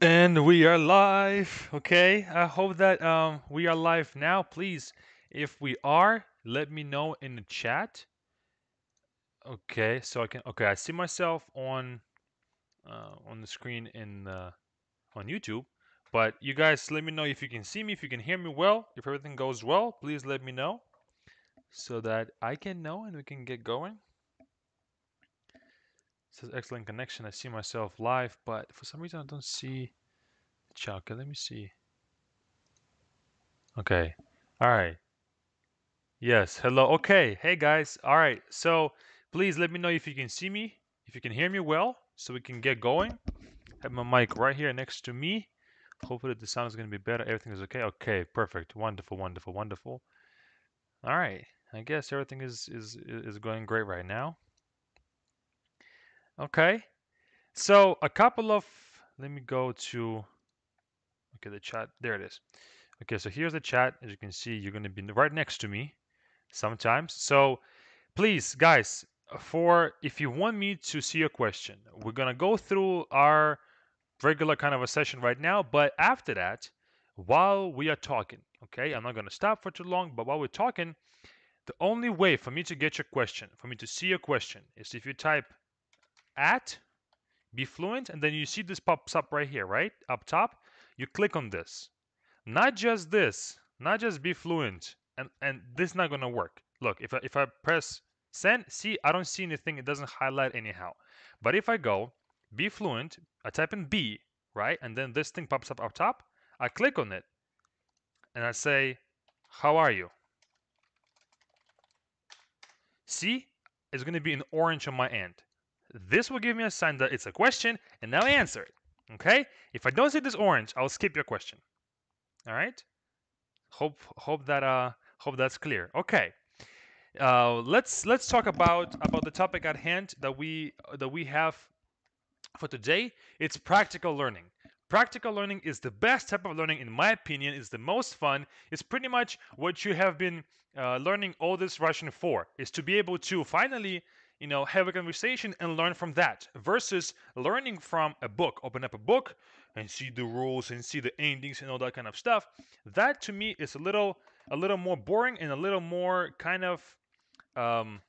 And we are live. Okay. I hope that um we are live now. Please, if we are, let me know in the chat. Okay, so I can okay, I see myself on uh, on the screen in uh, on YouTube. But you guys let me know if you can see me, if you can hear me well, if everything goes well, please let me know so that I can know and we can get going. Says excellent connection. I see myself live, but for some reason I don't see the chat. Okay, let me see. Okay. All right. Yes. Hello. Okay. Hey guys. All right. So please let me know if you can see me, if you can hear me well, so we can get going. Have my mic right here next to me. Hopefully the sound is going to be better. Everything is okay. Okay. Perfect. Wonderful. Wonderful. Wonderful. All right. I guess everything is is is going great right now. Okay. So a couple of let me go to okay the chat. There it is. Okay. So here's the chat. As you can see, you're going to be right next to me sometimes. So please, guys, for if you want me to see a question, we're gonna go through our regular kind of a session right now. But after that, while we are talking, okay, I'm not gonna stop for too long. But while we're talking, the only way for me to get your question, for me to see your question, is if you type at be fluent and then you see this pops up right here, right up top. You click on this. Not just this, not just be fluent, and and this is not gonna work. Look, if I, if I press send, see, I don't see anything. It doesn't highlight anyhow. But if I go be fluent, I type in B, right, and then this thing pops up up top. I click on it, and I say, "How are you?" See, it's gonna be in orange on my end. This will give me a sign that it's a question, and now answer it. Okay? If I don't see this orange, I'll skip your question. All right. Hope hope that uh hope that's clear. Okay. Uh, let's let's talk about about the topic at hand that we that we have for today. It's practical learning. Practical learning is the best type of learning, in my opinion. Is the most fun. It's pretty much what you have been uh, learning all this Russian for. Is to be able to finally you know have a conversation and learn from that versus learning from a book open up a book and see the rules and see the endings and all that kind of stuff that to me is a little a little more boring and a little more kind of um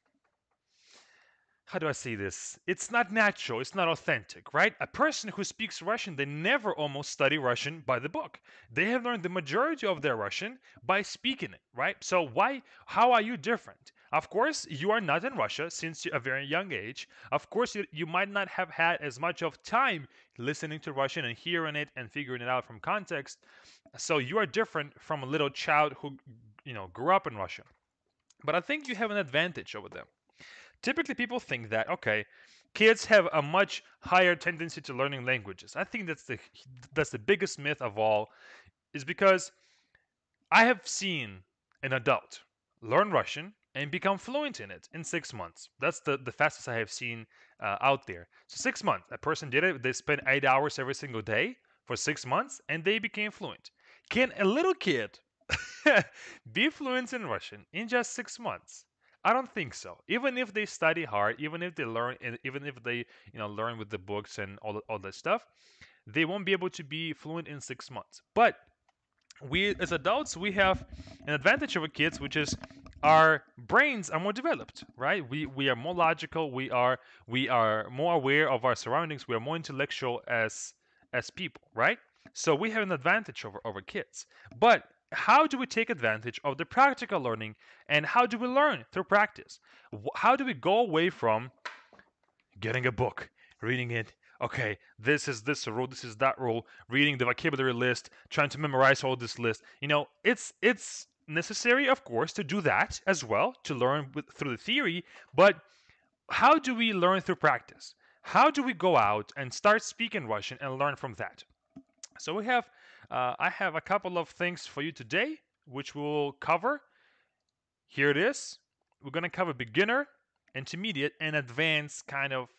how do I say this? It's not natural, it's not authentic, right? A person who speaks Russian, they never almost study Russian by the book. They have learned the majority of their Russian by speaking it, right? So why how are you different? Of course, you are not in Russia since a very young age. Of course, you, you might not have had as much of time listening to Russian and hearing it and figuring it out from context. So you are different from a little child who, you know, grew up in Russia. But I think you have an advantage over them. Typically, people think that okay, kids have a much higher tendency to learning languages. I think that's the that's the biggest myth of all, is because I have seen an adult learn Russian and become fluent in it in six months. That's the, the fastest I have seen uh, out there. So six months, a person did it. They spent eight hours every single day for six months, and they became fluent. Can a little kid be fluent in Russian in just six months? I don't think so. Even if they study hard, even if they learn, even if they you know learn with the books and all all that stuff, they won't be able to be fluent in six months. But we as adults we have an advantage over kids, which is our brains are more developed right? We we are more logical we are we are more aware of our surroundings we are more intellectual as as people right? So we have an advantage over over kids. But how do we take advantage of the practical learning and how do we learn through practice? How do we go away from getting a book reading it okay this is this rule this is that rule reading the vocabulary list trying to memorize all this list? You know it's it's necessary, of course, to do that as well, to learn with, through the theory, but how do we learn through practice? How do we go out and start speaking Russian and learn from that? So we have, uh, I have a couple of things for you today, which we'll cover. Here it is. We're going to cover beginner, intermediate, and advanced kind of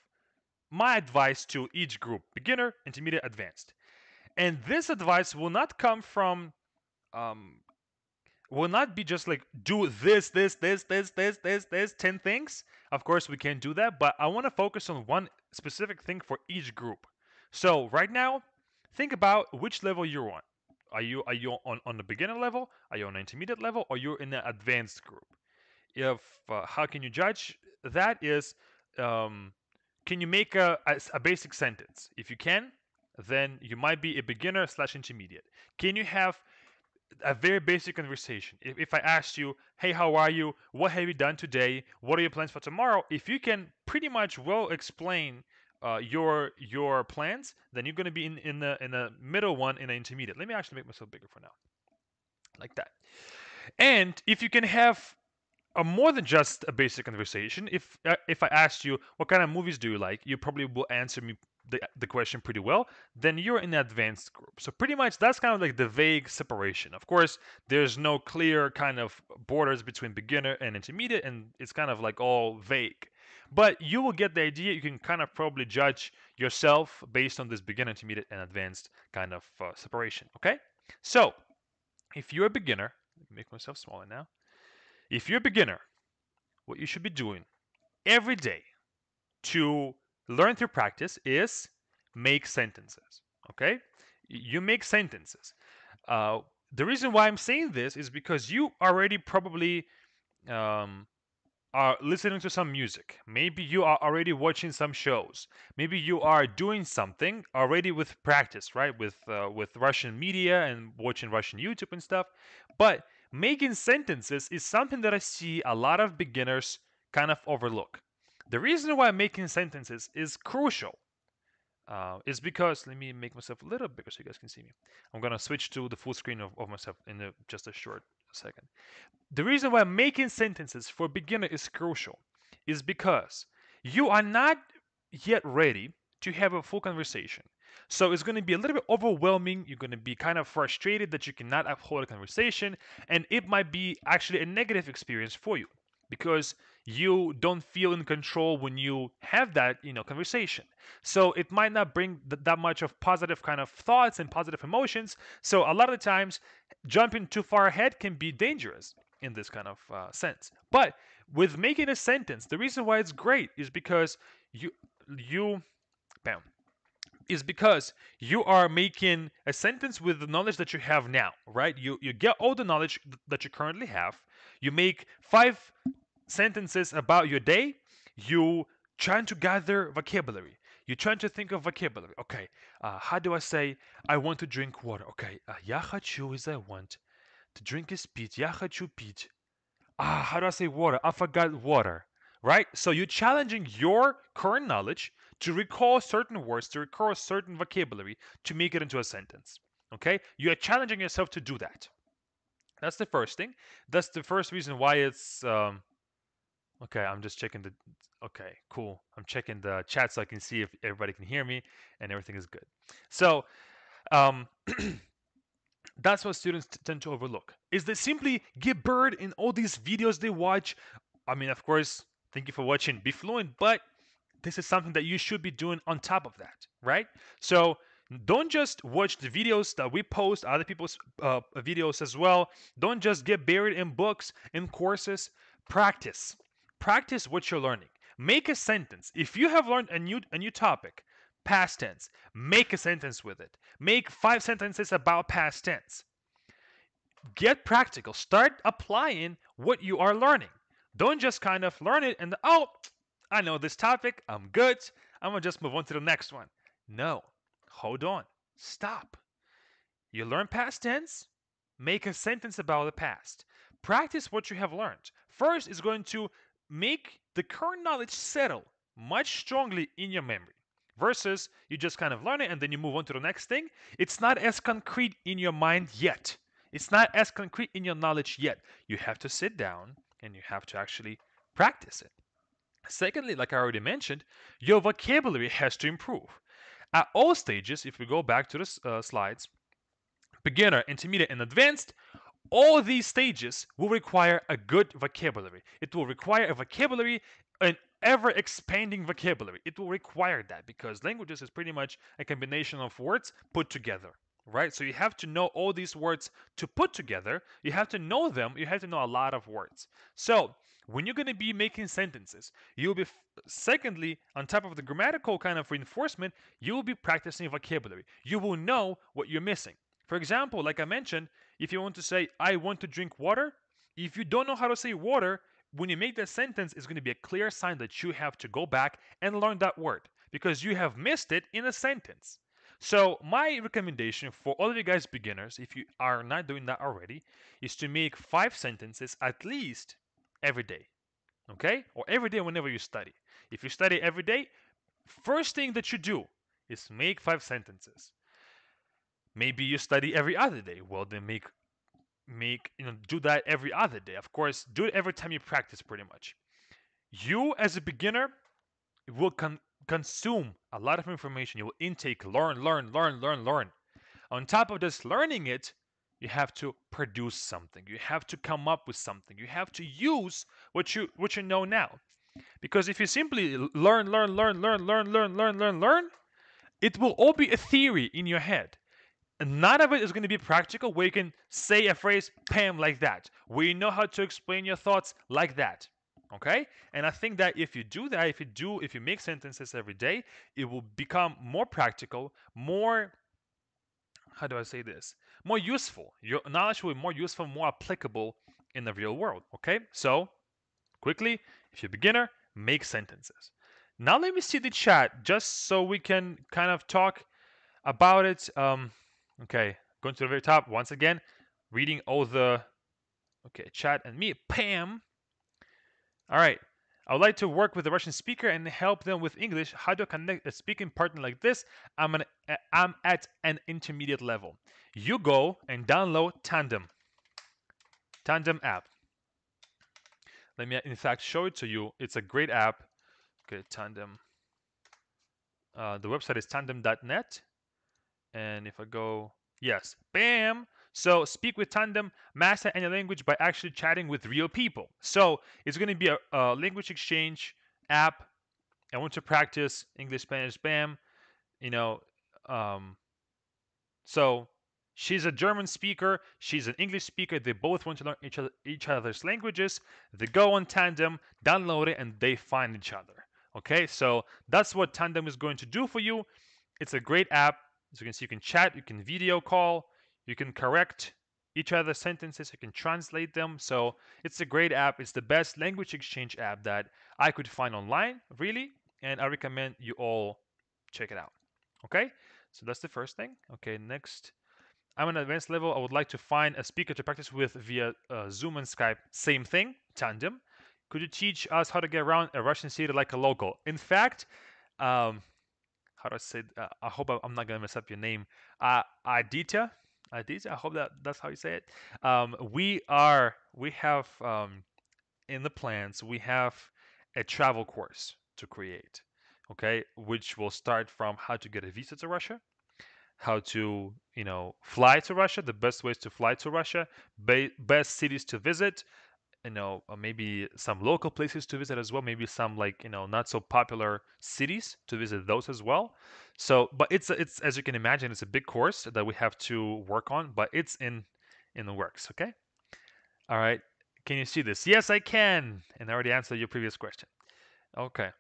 my advice to each group beginner, intermediate, advanced. And this advice will not come from um, will not be just like do this, this, this, this, this, this, this, 10 things. Of course, we can't do that, but I want to focus on one specific thing for each group. So right now, think about which level you're on. Are you are you on, on the beginner level? Are you on intermediate level? Or you're in the advanced group? If uh, how can you judge that is um, can you make a, a, a basic sentence? If you can, then you might be a beginner slash intermediate. Can you have a very basic conversation. If, if I asked you, hey, how are you? What have you done today? What are your plans for tomorrow? If you can pretty much well explain uh, your your plans, then you're going to be in, in the in the middle one in the intermediate. Let me actually make myself bigger for now, like that. And if you can have a more than just a basic conversation, if uh, if I asked you what kind of movies do you like, you probably will answer me the, the question pretty well, then you're in the advanced group. So pretty much that's kind of like the vague separation. Of course, there's no clear kind of borders between beginner and intermediate, and it's kind of like all vague. But you will get the idea. You can kind of probably judge yourself based on this beginner, intermediate, and advanced kind of uh, separation. Okay? So if you're a beginner, make myself smaller now. If you're a beginner, what you should be doing every day to learn through practice is make sentences. Okay? You make sentences. Uh, the reason why I'm saying this is because you already probably um, are listening to some music. Maybe you are already watching some shows. Maybe you are doing something already with practice, right? With uh, with Russian media and watching Russian YouTube and stuff. But making sentences is something that I see a lot of beginners kind of overlook. The reason why making sentences is crucial uh, is because, let me make myself a little bigger so you guys can see me. I'm to switch to the full screen of, of myself in a, just a short second. The reason why making sentences for beginner is crucial is because you are not yet ready to have a full conversation. So it's going to be a little bit overwhelming. You're going to be kind of frustrated that you cannot uphold a conversation, and it might be actually a negative experience for you because you don't feel in control when you have that you know conversation so it might not bring th- that much of positive kind of thoughts and positive emotions so a lot of the times jumping too far ahead can be dangerous in this kind of uh, sense but with making a sentence the reason why it's great is because you you bam is because you are making a sentence with the knowledge that you have now, right? You you get all the knowledge that you currently have. You make five sentences about your day, you trying to gather vocabulary. You're trying to think of vocabulary. Okay, uh, how do I say I want to drink water? Okay, uh, я хочу is I want. To drink is pить. Я хочу пить. Ah, how do I say water? I forgot water. Right? So you're challenging your current knowledge to recall certain words, to recall certain vocabulary, to make it into a sentence. Okay? You are challenging yourself to do that. That's the first thing. That's the first reason why it's um, Okay, I'm just checking the. Okay, cool. I'm checking the chat so I can see if everybody can hear me and everything is good. So, um, that's what students tend to overlook. Is they simply get bored in all these videos they watch. I mean, of course, thank you for watching. Be fluent, but this is something that you should be doing on top of that, right? So don't just watch the videos that we post, other people's uh, videos as well. Don't just get buried in books, in courses. Practice practice what you're learning. Make a sentence. If you have learned a new a new topic, past tense, make a sentence with it. Make five sentences about past tense. Get practical. Start applying what you are learning. Don't just kind of learn it and oh, I know this topic. I'm good. I'm gonna just move on to the next one. No. Hold on. Stop. You learn past tense, make a sentence about the past. Practice what you have learned. First is going to make the current knowledge settle much strongly in your memory versus you just kind of learn it and then you move on to the next thing. It's not as concrete in your mind yet. It's not as concrete in your knowledge yet. You have to sit down and you have to actually practice it. Secondly, like I already mentioned, your vocabulary has to improve. At all stages, if we go back to the uh, slides, beginner, intermediate, and advanced, all these stages will require a good vocabulary. It will require a vocabulary, an ever expanding vocabulary. It will require that because languages is pretty much a combination of words put together, right? So you have to know all these words to put together. You have to know them. You have to know a lot of words. So when you're going to be making sentences, you'll be, secondly, on top of the grammatical kind of reinforcement, you will be practicing vocabulary. You will know what you're missing. For example, like I mentioned, if you want to say, I want to drink water, if you don't know how to say water, when you make that sentence, it's going to be a clear sign that you have to go back and learn that word because you have missed it in a sentence. So my recommendation for all of you guys beginners, if you are not doing that already, is to make five sentences at least every day. Okay? Or every day whenever you study. If you study every day, first thing that you do is make five sentences. Maybe you study every other day. Well, then make make you know do that every other day. Of course, do it every time you practice pretty much. You as a beginner will con- consume a lot of information. You will intake, learn, learn, learn, learn, learn. On top of this learning it, you have to produce something. You have to come up with something. You have to use what you what you know now. Because if you simply learn, learn, learn, learn, learn, learn, learn, learn, learn, it will all be a theory in your head. None of it is going to be practical where you can say a phrase, Pam, like that. You know how to explain your thoughts like that okay? And i think that if you do that if you do if you make sentences every day it will become more practical more how do i say this? More useful. Your knowledge will be more useful more applicable in the real world okay? So quickly if you're a beginner make sentences. Now let me see the chat just so we can kind of talk about it um okay going to the very top once again reading all the okay chat and me pam all right. I would like to work with a Russian speaker and help them with English. How do I connect a speaking partner like this? I'm, an, I'm at an intermediate level. You go and download Tandem. Tandem app. Let me, in fact, show it to you. It's a great app. Okay, Tandem. Uh, the website is tandem.net. And if I go, yes, bam, so speak with Tandem, master any language by actually chatting with real people. So it's going to be a, a language exchange app. I want to practice English, Spanish, bam. You know, um, so she's a German speaker. She's an English speaker. They both want to learn each, other, each other's languages. They go on Tandem, download it, and they find each other. Okay, so that's what Tandem is going to do for you. It's a great app. As you can see, you can chat, you can video call, you can correct each other's sentences, you can translate them. So it's a great app. It's the best language exchange app that I could find online, really. And I recommend you all check it out. Okay, so that's the first thing. Okay, next. I'm an advanced level. I would like to find a speaker to practice with via uh, Zoom and Skype. Same thing, tandem. Could you teach us how to get around a Russian city like a local? In fact, um, how do I say? Uh, I hope I'm not gonna mess up your name. Uh, Aditya, I hope that that's how you say it. Um, we are we have um, in the plans we have a travel course to create, okay, which will start from how to get a visa to Russia, how to you know fly to Russia, the best ways to fly to Russia, ba- best cities to visit, you know uh, maybe some local places to visit as well maybe some like you know not so popular cities to visit those as well. So but it's it's as you can imagine it's a big course that we have to work on but it's in in the works okay? All right can you see this? Yes i can and i already answered your previous question. Okay.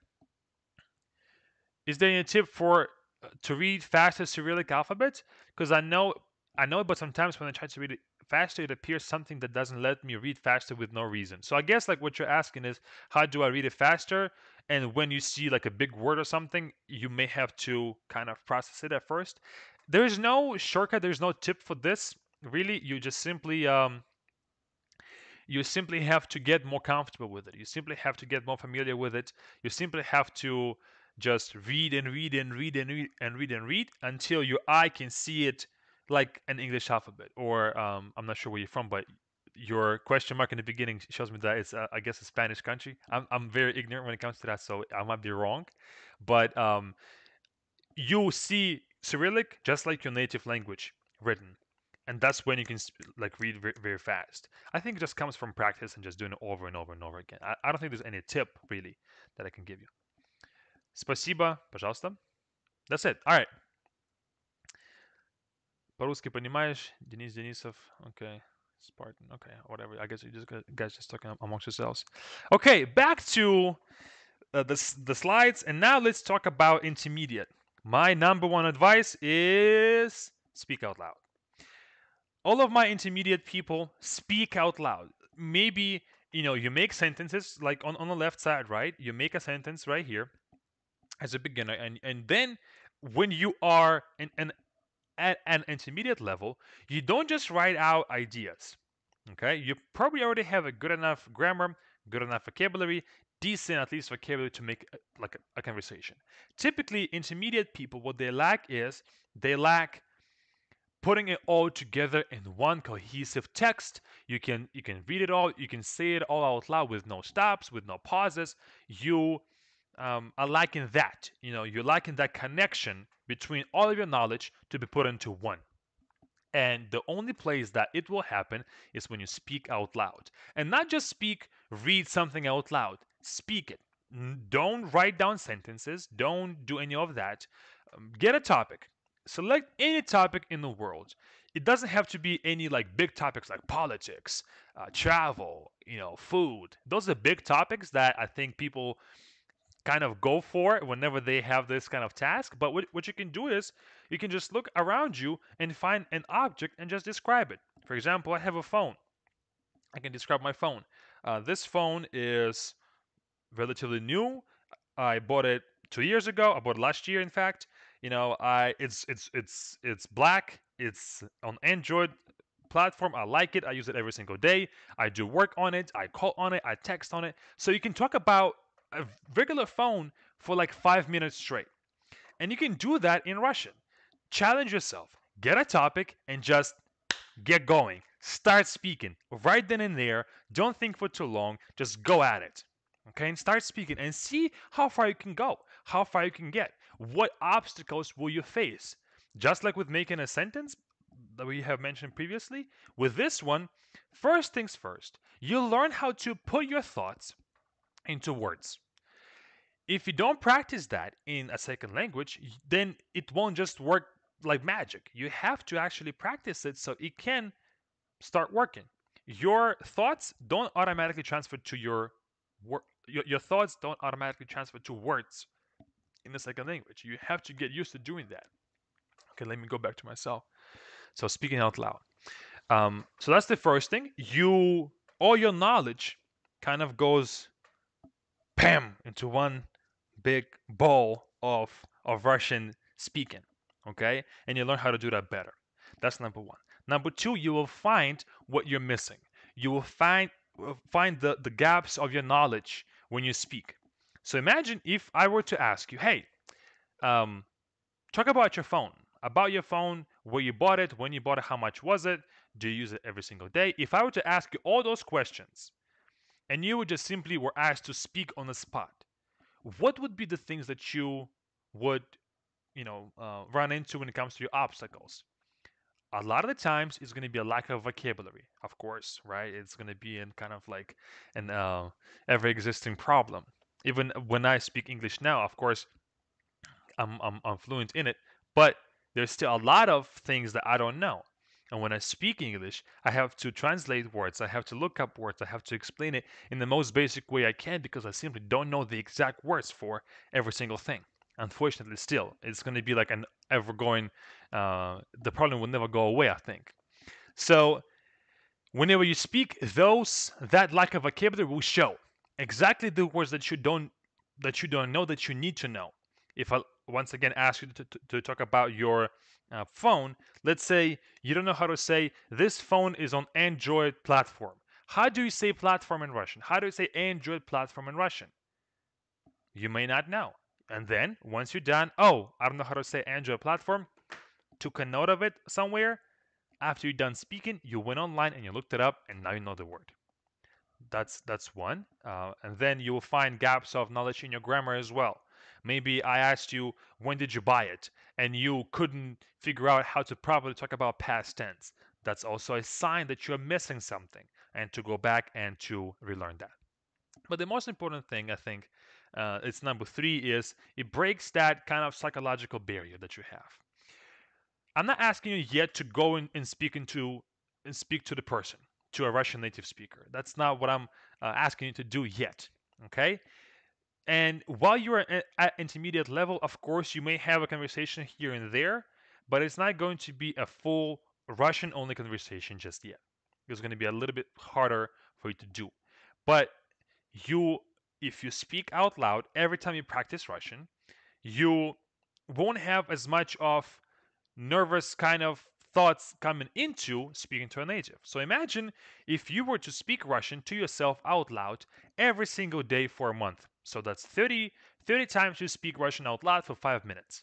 Is there any tip for uh, to read faster cyrillic alphabet because i know i know but sometimes when i try to read it faster, it appears something that doesn't let me read faster with no reason. So I guess like what you're asking is how do I read it faster? And when you see like a big word or something, you may have to kind of process it at first. There is no shortcut. There's no tip for this. Really, you just simply um, you simply have to get more comfortable with it. You simply have to get more familiar with it. You simply have to just read and read and read and read and read and read until your eye can see it like an English alphabet, or um, I'm not sure where you're from, but your question mark in the beginning shows me that it's, uh, I guess, a Spanish country. I'm, I'm very ignorant when it comes to that, so I might be wrong. But um, you see Cyrillic just like your native language written. And that's when you can like read very, very fast. I think it just comes from practice and just doing it over and over and over again. I, I don't think there's any tip really that I can give you. Спасибо, пожалуйста. That's it. All right. По-русски понимаешь? Денис Денисов. Okay. Spartan. Okay, whatever. I guess you just guys just talking amongst yourselves. Okay, back to uh, the the slides, and now let's talk about intermediate. My number one advice is speak out loud. All of my intermediate people speak out loud. Maybe you know you make sentences like on, on the left side, right? You make a sentence right here as a beginner, and and then when you are in an at an intermediate level, you don't just write out ideas. Okay, you probably already have a good enough grammar, good enough vocabulary, decent at least vocabulary to make a, like a, a conversation. Typically, intermediate people, what they lack is they lack putting it all together in one cohesive text you can you can read it all you can say it all out loud with no stops with no pauses you um, are lacking that you know you're lacking that connection between all of your knowledge to be put into one. And the only place that it will happen is when you speak out loud. And not just speak read something out loud. Speak it. Don't write down sentences. Don't do any of that. Um, get a topic. Select any topic in the world. It doesn't have to be any like big topics like politics, uh, travel, you know, food. Those are big topics that I think people kind of go for whenever they have this kind of task. But what, what you can do is you can just look around you and find an object and just describe it. For example, I have a phone. I can describe my phone. Uh, this phone is relatively new. I bought it two years ago. I bought it last year, in fact. You know, I it's it's it's it's black. It's on Android platform. I like it. I use it every single day. I do work on it. I call on it. I text on it. So you can talk about a regular phone for like five minutes straight. And you can do that in Russian. Challenge yourself. Get a topic and just get going. Start speaking right then and there. Don't think for too long. Just go at it. Okay, and start speaking and see how far you can go, how far you can get. What obstacles will you face? Just like with making a sentence that we have mentioned previously, with this one, first things first, you learn how to put your thoughts into words. If you don't practice that in a second language, then it won't just work like magic. You have to actually practice it so it can start working. Your thoughts don't automatically transfer to your your, your thoughts don't automatically transfer to words in the second language. You have to get used to doing that. Okay, let me go back to myself. So speaking out loud. Um, so that's the first thing. You all your knowledge kind of goes bam into one big ball of of Russian speaking. Okay, and you learn how to do that better. That's number one. Number two, you will find what you're missing. You will find find the, the gaps of your knowledge when you speak. So imagine if I were to ask you, hey, um, talk about your phone, about your phone, where you bought it, when you bought it, how much was it, do you use it every single day? If I were to ask you all those questions, and you just simply were asked to speak on the spot, what would be the things that you would, you know, uh, run into when it comes to your obstacles? a lot of the times it's going to be a lack of vocabulary of course right? It's going to be in kind of like an uh, ever existing problem. Even when i speak english now of course I'm, I'm, I'm fluent in it but there's still a lot of things that i don't know and when i speak english i have to translate words i have to look up words i have to explain it in the most basic way i can because i simply don't know the exact words for every single thing. Unfortunately still it's going to be like an ever going uh, the problem will never go away i think. So whenever you speak those that lack of vocabulary will show exactly the words that you don't that you don't know that you need to know. If i once again ask you to, to, to talk about your uh, phone let's say you don't know how to say this phone is on android platform how do you say platform in russian how do you say android platform in russian you may not know and then once you're done, oh, I don't know how to say Android platform, took a note of it somewhere. After you're done speaking, you went online and you looked it up, and now you know the word. That's that's one. Uh, and then you will find gaps of knowledge in your grammar as well. Maybe I asked you when did you buy it, and you couldn't figure out how to properly talk about past tense. That's also a sign that you're missing something, and to go back and to relearn that. But the most important thing, I think, uh, it's number three is it breaks that kind of psychological barrier that you have I'm not asking you yet to go in and speak into and speak to the person, to a Russian native speaker. That's not what I'm uh, asking you to do yet. Okay. And while you're at intermediate level, of course, you may have a conversation here and there, but it's not going to be a full Russian only conversation just yet. It's going to be a little bit harder for you to do. But you, if you speak out loud every time you practice Russian, you won't have as much of nervous kind of thoughts coming into speaking to a native. So imagine if you were to speak Russian to yourself out loud every single day for a month. So that's 30, 30 times you speak Russian out loud for five minutes.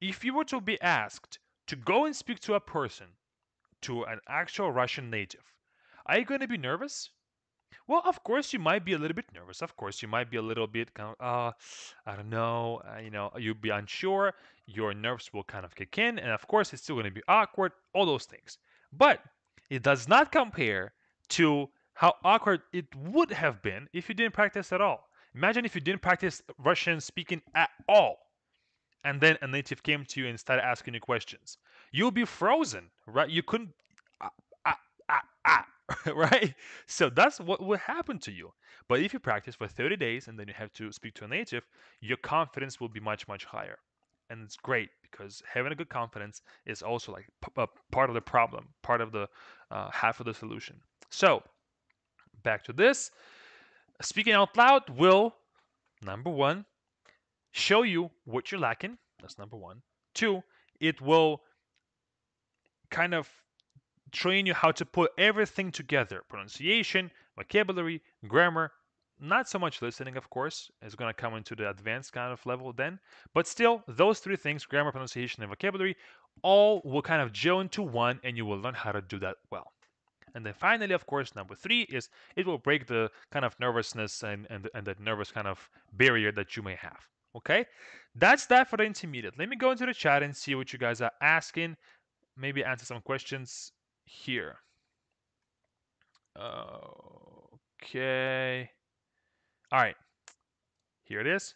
If you were to be asked to go and speak to a person, to an actual Russian native, are you going to be nervous? Well, of course, you might be a little bit nervous. Of course, you might be a little bit kind of, uh, I don't know, uh, you know, you'll be unsure. Your nerves will kind of kick in, and of course, it's still going to be awkward. All those things, but it does not compare to how awkward it would have been if you didn't practice at all. Imagine if you didn't practice Russian speaking at all, and then a native came to you and started asking you questions. You'll be frozen, right? You couldn't, ah, ah, ah, ah right? So that's what will happen to you. But if you practice for 30 days and then you have to speak to a native, your confidence will be much, much higher. And it's great because having a good confidence is also like p- part of the problem, part of the uh, half of the solution. So back to this. Speaking out loud will, number one, show you what you're lacking. That's number one. Two, it will kind of train you how to put everything together pronunciation, vocabulary, grammar. Not so much listening, of course, is going to come into the advanced kind of level then. But still, those three things grammar, pronunciation, and vocabulary all will kind of gel into one, and you will learn how to do that well. And then finally, of course, number three is it will break the kind of nervousness and, and, and the nervous kind of barrier that you may have. Okay, that's that for the intermediate. Let me go into the chat and see what you guys are asking. Maybe answer some questions here. Okay. All right. Here it is.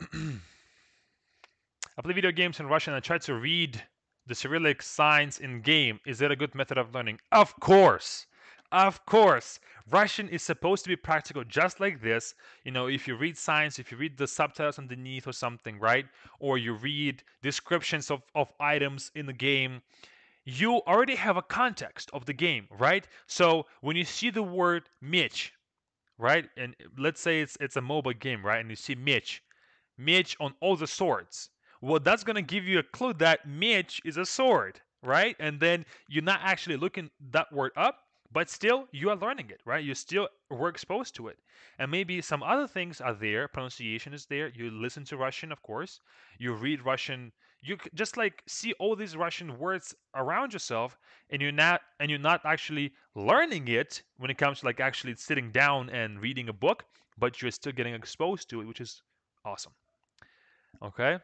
I play video games in Russian I try to read the Cyrillic signs in game. Is that a good method of learning? Of course. Of course. Russian is supposed to be practical just like this. You know, if you read signs, if you read the subtitles underneath or something, right? Or you read descriptions of, of items in the game, you already have a context of the game, right? So when you see the word Mitch, right, and let's say it's it's a mobile game, right, and you see Mitch, Mitch on all the swords, well, that's gonna give you a clue that Mitch is a sword, right? And then you're not actually looking that word up, but still you are learning it, right? You still were exposed to it, and maybe some other things are there. Pronunciation is there. You listen to Russian, of course. You read Russian you just like see all these Russian words around yourself, and you're not and you're not actually learning it when it comes to like actually sitting down and reading a book, but you're still getting exposed to it, which is awesome. Okay.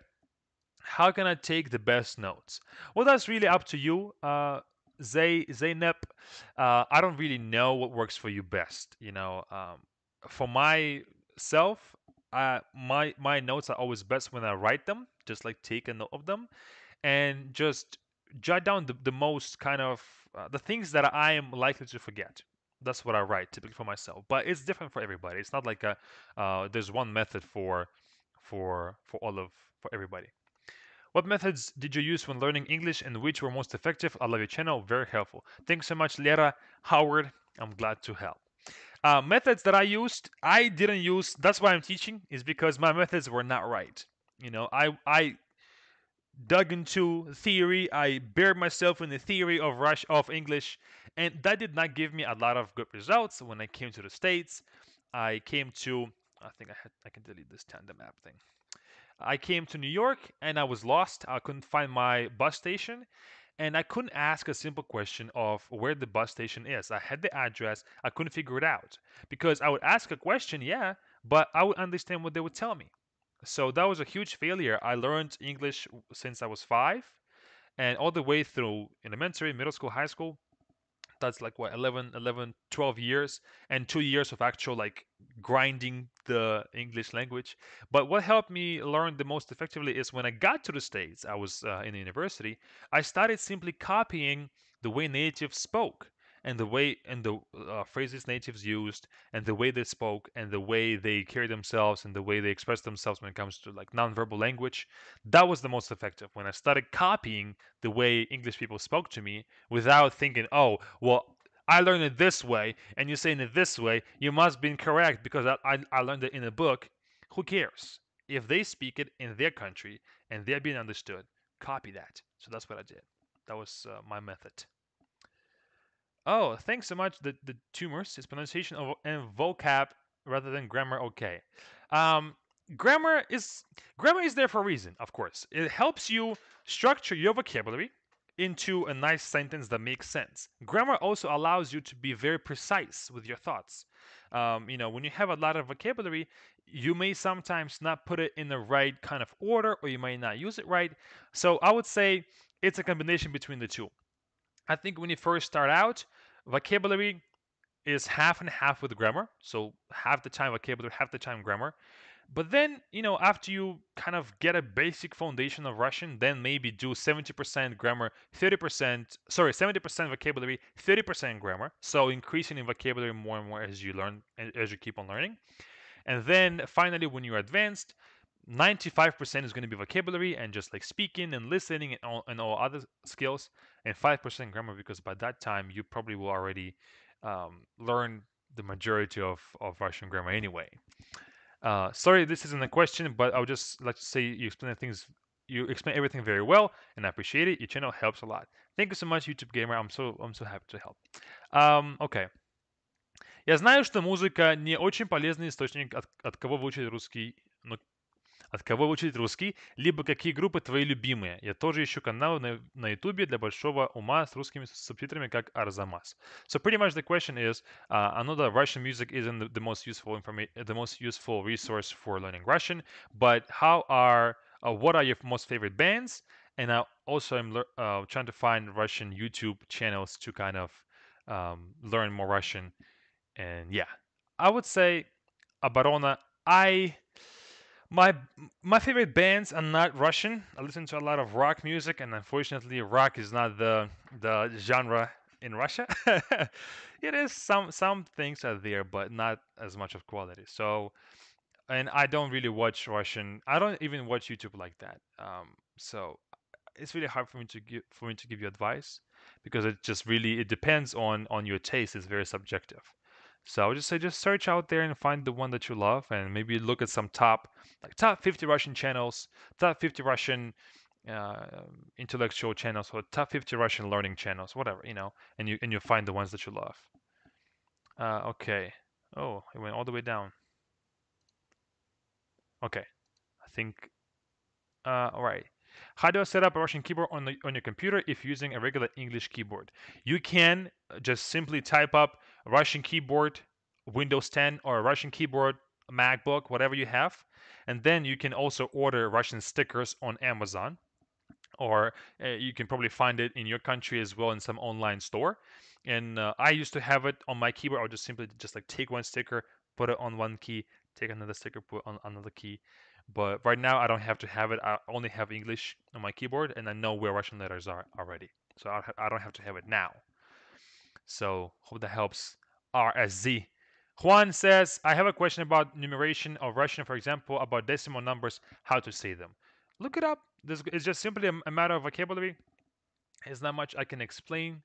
How can I take the best notes? Well, that's really up to you. Uh, Zay Zaynep, uh, I don't really know what works for you best. You know, um, for myself, uh, my my notes are always best when I write them just like take a note of them and just jot down the, the most kind of uh, the things that I am likely to forget. That's what I write typically for myself, but it's different for everybody. It's not like a uh, there's one method for for for all of for everybody. What methods did you use when learning English and which were most effective? I love your channel, very helpful. Thanks so much, Lera Howard. I'm glad to help. Uh, methods that I used, I didn't use. That's why I'm teaching, is because my methods were not right. You know, I I dug into theory. I buried myself in the theory of Rush of English, and that did not give me a lot of good results. When I came to the states, I came to I think I had I can delete this tandem app thing. I came to New York and I was lost. I couldn't find my bus station and I couldn't ask a simple question of where the bus station is. I had the address, I couldn't figure it out because I would ask a question, yeah, but I would understand what they would tell me. So that was a huge failure. I learned English since I was five, and all the way through elementary, middle school, high school. That's like what 11 11 12 years and two years of actual like grinding the english language. But what helped me learn the most effectively is when i got to the states i was uh, in the university i started simply copying the way natives spoke and the way and the uh, phrases natives used and the way they spoke and the way they carry themselves and the way they express themselves when it comes to like nonverbal language that was the most effective. When i started copying the way english people spoke to me without thinking oh well i learned it this way and you're saying it this way you must be incorrect because i, I, I learned it in a book who cares? If they speak it in their country and they're being understood copy that. So that's what i did. That was uh, my method Oh, thanks so much. The the tumors is pronunciation of and vocab rather than grammar. Okay. Um, grammar is grammar is there for a reason, of course. It helps you structure your vocabulary into a nice sentence that makes sense. Grammar also allows you to be very precise with your thoughts. Um, you know, when you have a lot of vocabulary, you may sometimes not put it in the right kind of order, or you might not use it right. So I would say it's a combination between the two. I think when you first start out, vocabulary is half and half with grammar. So half the time vocabulary, half the time grammar. But then, you know, after you kind of get a basic foundation of Russian, then maybe do 70% grammar, 30%, sorry, 70% vocabulary, 30% grammar. So increasing in vocabulary more and more as you learn, as you keep on learning. And then finally, when you're advanced, 95% is going to be vocabulary and just like speaking and listening and all, and all other skills, and 5% grammar because by that time you probably will already um, learn the majority of, of Russian grammar anyway. Uh, sorry, this isn't a question, but I'll just like to say you explain things, you explain everything very well, and I appreciate it. Your channel helps a lot. Thank you so much, YouTube Gamer. I'm so I'm so happy to help. Um, okay. Я знаю, что музыка не очень полезный источник, от, от кого выучить русский, но от кого учить русский, либо какие группы твои любимые. Я тоже ищу каналы на, на YouTube для большого ума с русскими субтитрами, как Арзамас. So pretty much the question is, uh, I know that Russian music isn't the most useful information, the most useful resource for learning Russian, but how are, uh, what are your most favorite bands? And I also am uh, trying to find Russian YouTube channels to kind of um, learn more Russian. And yeah, I would say Abarona, I my my favorite bands are not Russian. I listen to a lot of rock music, and unfortunately, rock is not the the genre in Russia. it is some some things are there, but not as much of quality. So, and I don't really watch Russian. I don't even watch YouTube like that. Um, so it's really hard for me to give for me to give you advice because it just really it depends on on your taste. It's very subjective. So I would just say just search out there and find the one that you love and maybe look at some top like top 50 Russian channels, top 50 Russian uh, intellectual channels or top 50 Russian learning channels, whatever, you know, and you and you find the ones that you love. Uh, okay. Oh, it went all the way down. Okay. I think uh, all right. How do I set up a Russian keyboard on, the, on your computer if using a regular English keyboard? You can uh, just simply type up Russian keyboard, Windows 10, or a Russian keyboard, MacBook, whatever you have. And then you can also order Russian stickers on Amazon. Or uh, you can probably find it in your country as well in some online store. And uh, I used to have it on my keyboard. I would just simply just like take one sticker, put it on one key, take another sticker, put on another key. But right now I don't have to have it. I only have English on my keyboard and I know where Russian letters are already. So I don't have to have it now. So hope that helps. RSZ. Juan says, I have a question about numeration of Russian, for example, about decimal numbers, how to say them. Look it up. This is just simply a, matter of vocabulary. There's not much I can explain.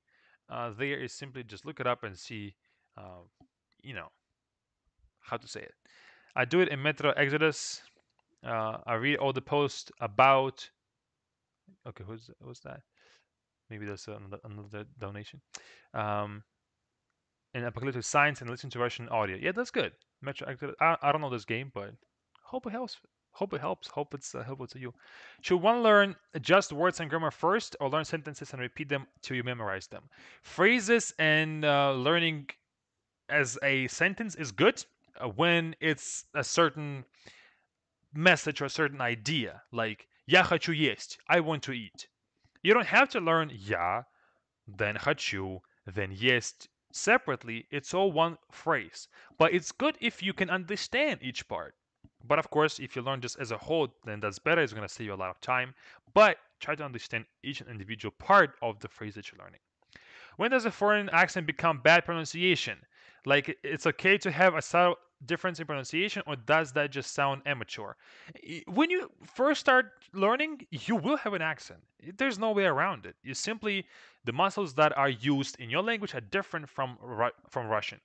Uh, there is simply just look it up and see, uh, you know, how to say it. I do it in Metro Exodus. Uh, I read all the posts about. Okay, who's who's that? Maybe there's another, another donation. Um, and apocalyptic science and listen to Russian audio. Yeah, that's good. Metro Exodus. I, I don't know this game, but hope it helps. Hope it helps. Hope it's uh, helpful to you. Should one learn just words and grammar first, or learn sentences and repeat them till you memorize them? Phrases and uh, learning as a sentence is good uh, when it's a certain message or a certain idea, like "Я хочу есть," I want to eat. You don't have to learn "я," then "хочу," then jest separately, it's all one phrase. But it's good if you can understand each part. But of course, if you learn this as a whole, then that's better. It's going to save you a lot of time. But try to understand each individual part of the phrase that you're learning. When does a foreign accent become bad pronunciation? Like it's okay to have a subtle difference in pronunciation, or does that just sound amateur? When you first start learning, you will have an accent. There's no way around it. You simply the muscles that are used in your language are different from from Russian.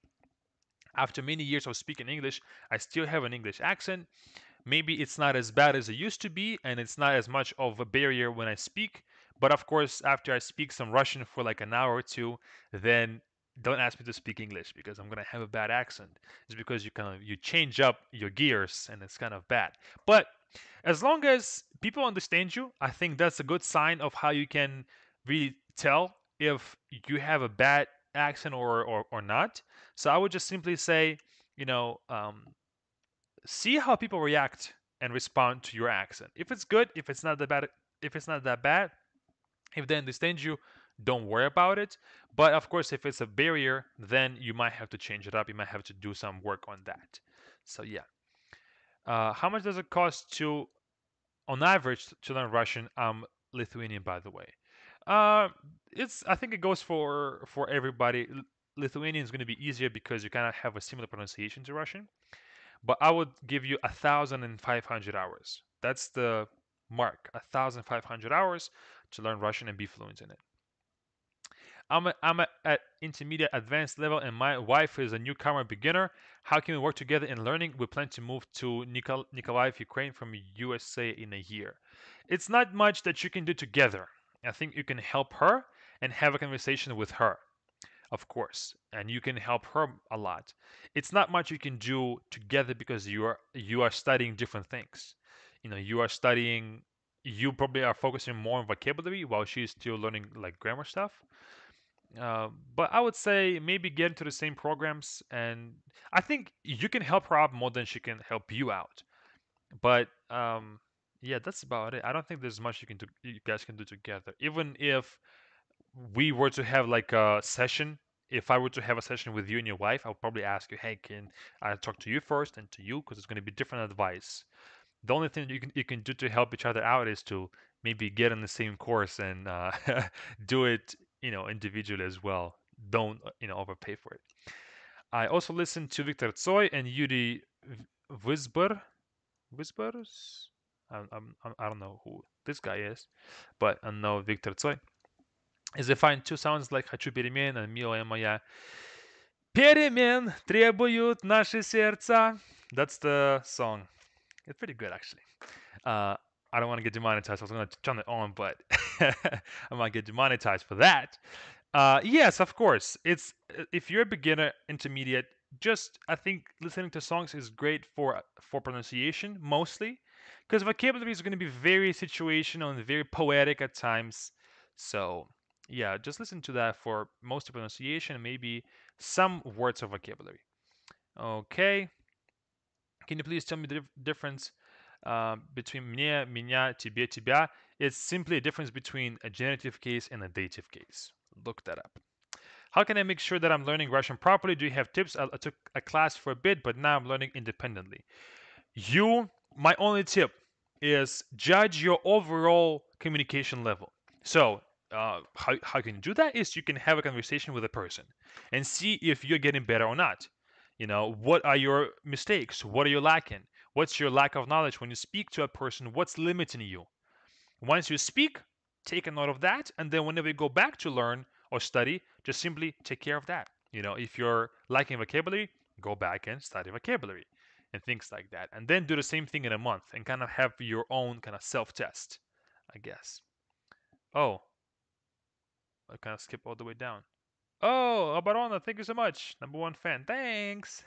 After many years of speaking English, I still have an English accent. Maybe it's not as bad as it used to be, and it's not as much of a barrier when I speak. But of course, after I speak some Russian for like an hour or two, then don't ask me to speak English because I'm gonna have a bad accent. It's because you kind of you change up your gears and it's kind of bad. But as long as people understand you, I think that's a good sign of how you can really tell if you have a bad accent or or, or not. So I would just simply say, you know, um, see how people react and respond to your accent. If it's good, if it's not that bad, if it's not that bad, if they understand you, don't worry about it. But of course, if it's a barrier, then you might have to change it up. You might have to do some work on that. So yeah. Uh, how much does it cost to, on average, to learn Russian? I'm Lithuanian, by the way. Uh, it's I think it goes for for everybody. Lithuanian is going to be easier because you kind of have a similar pronunciation to Russian. But I would give you a thousand and five hundred hours. That's the mark. A thousand five hundred hours to learn Russian and be fluent in it. I'm, a, I'm a, at intermediate advanced level and my wife is a newcomer beginner. How can we work together in learning? We plan to move to Nikol- Nikolaev, Ukraine from USA in a year. It's not much that you can do together. I think you can help her and have a conversation with her, of course, and you can help her a lot. It's not much you can do together because you are you are studying different things. You know, you are studying you probably are focusing more on vocabulary while she's still learning like grammar stuff. Uh, but I would say maybe get into the same programs, and I think you can help her out more than she can help you out. But um, yeah, that's about it. I don't think there's much you can do, you guys can do together. Even if we were to have like a session, if I were to have a session with you and your wife, I would probably ask you, hey, can I talk to you first and to you because it's going to be different advice the only thing you can you can do to help each other out is to maybe get on the same course and uh, do it you know individually as well don't uh, you know overpay for it i also listened to victor Tsoi and yuri Wisber Whispers I'm, I'm, I don't know who this guy is but I know Victor Tsoi is they find two sounds like хочу перемен and милая моя перемен требуют наши сердца that's the song it's pretty good actually. Uh, I don't want to get demonetized. I was going to turn it on, but I might get demonetized for that. Uh, yes, of course. It's uh, if you're a beginner, intermediate, just I think listening to songs is great for for pronunciation mostly, because vocabulary is going to be very situational and very poetic at times. So yeah, just listen to that for most of pronunciation maybe some words of vocabulary. Okay. Can you please tell me the difference uh, between мне, меня, тебе, тебя? It's simply a difference between a genitive case and a dative case. Look that up. How can I make sure that I'm learning Russian properly? Do you have tips? I, I took a class for a bit, but now I'm learning independently. You, my only tip is judge your overall communication level. So, uh, how, how can you do that? Is you can have a conversation with a person and see if you're getting better or not. You know, what are your mistakes? What are you lacking? What's your lack of knowledge when you speak to a person? What's limiting you? Once you speak, take a note of that, and then whenever you go back to learn or study, just simply take care of that. You know, if you're lacking vocabulary, go back and study vocabulary and things like that. And then do the same thing in a month and kind of have your own kind of self test, I guess. Oh, I kind of skip all the way down. Oh, Abarona, thank you so much. Number one fan. Thanks.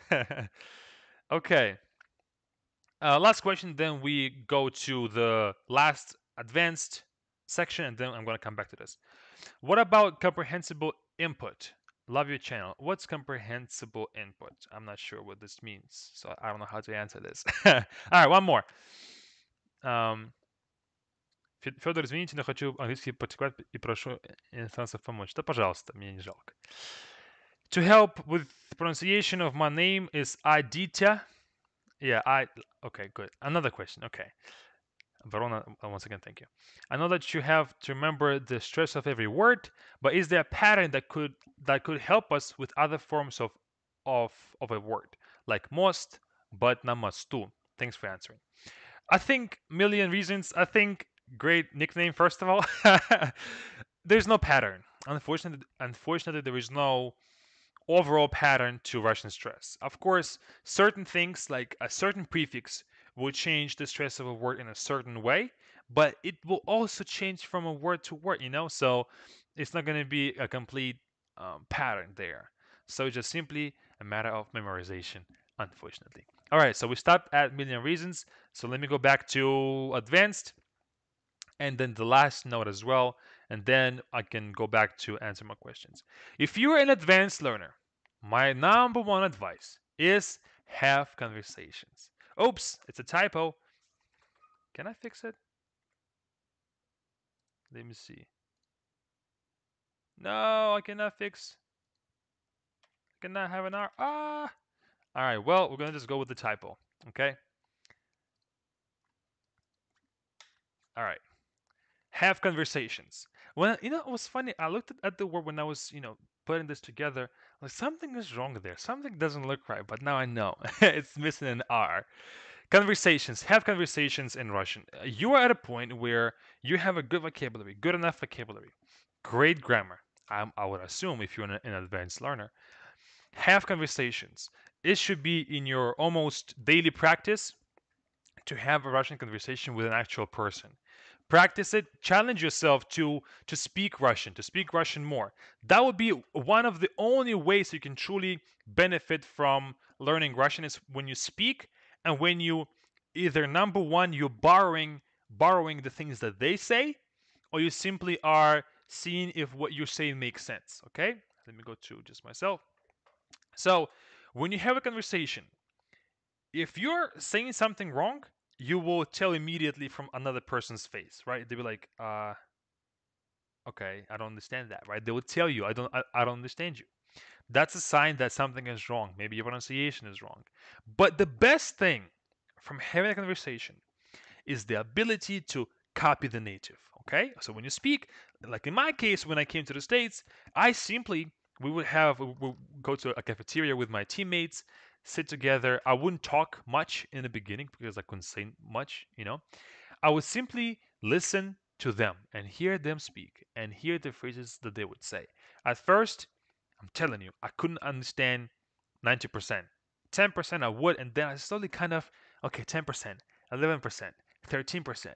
okay. Uh, last question, then we go to the last advanced section, and then I'm going to come back to this. What about comprehensible input? Love your channel. What's comprehensible input? I'm not sure what this means, so I don't know how to answer this. All right, one more. Um, Фе- Федор, извините, но хочу английский практиковать и прошу иностранцев помочь. Да, пожалуйста, мне не жалко. To help with pronunciation of my name is Aditya. Yeah, I. Okay, good. Another question. Okay. Verona, uh, once again, thank you. I know that you have to remember the stress of every word, but is there a pattern that could that could help us with other forms of of of a word, like most, but not too? Thanks for answering. I think million reasons. I think great nickname first of all. There's no pattern. Unfortunately, unfortunately, there is no overall pattern to Russian stress. Of course, certain things like a certain prefix will change the stress of a word in a certain way, but it will also change from a word to word, you know? So it's not going to be a complete um, pattern there. So it's just simply a matter of memorization, unfortunately. All right, so we stopped at million reasons. So let me go back to advanced and then the last note as well. And then I can go back to answer my questions. If you're an advanced learner, my number one advice is have conversations. Oops, it's a typo. Can I fix it? Let me see. No, I cannot fix. I cannot have an R. Ah. All right. Well, we're gonna just go with the typo. Okay. All right. Have conversations. When you know, it was funny. I looked at the word when I was, you know, putting this together. Like something is wrong there. Something doesn't look right. But now I know it's missing an R. Conversations. Have conversations in Russian. Uh, you are at a point where you have a good vocabulary, good enough vocabulary, great grammar. I, I would assume if you're an, an advanced learner. Have conversations. It should be in your almost daily practice to have a Russian conversation with an actual person practice it challenge yourself to to speak russian to speak russian more. That would be one of the only ways you can truly benefit from learning russian is when you speak and when you either number one you're borrowing borrowing the things that they say or you simply are seeing if what you say makes sense okay? Let me go to just myself. So when you have a conversation if you're saying something wrong you will tell immediately from another person's face, right? They'll be like, uh, okay, I don't understand that, right? They will tell you, I don't, I, I don't understand you. That's a sign that something is wrong. Maybe your pronunciation is wrong. But the best thing from having a conversation is the ability to copy the native. Okay, so when you speak, like in my case, when I came to the States, I simply we would have we would go to a cafeteria with my teammates sit together. I wouldn't talk much in the beginning because I couldn't say much, you know. I would simply listen to them and hear them speak and hear the phrases that they would say. At first, I'm telling you, I couldn't understand 90%. 10% I would, and then I slowly kind of, okay, 10%, 11%, 13%,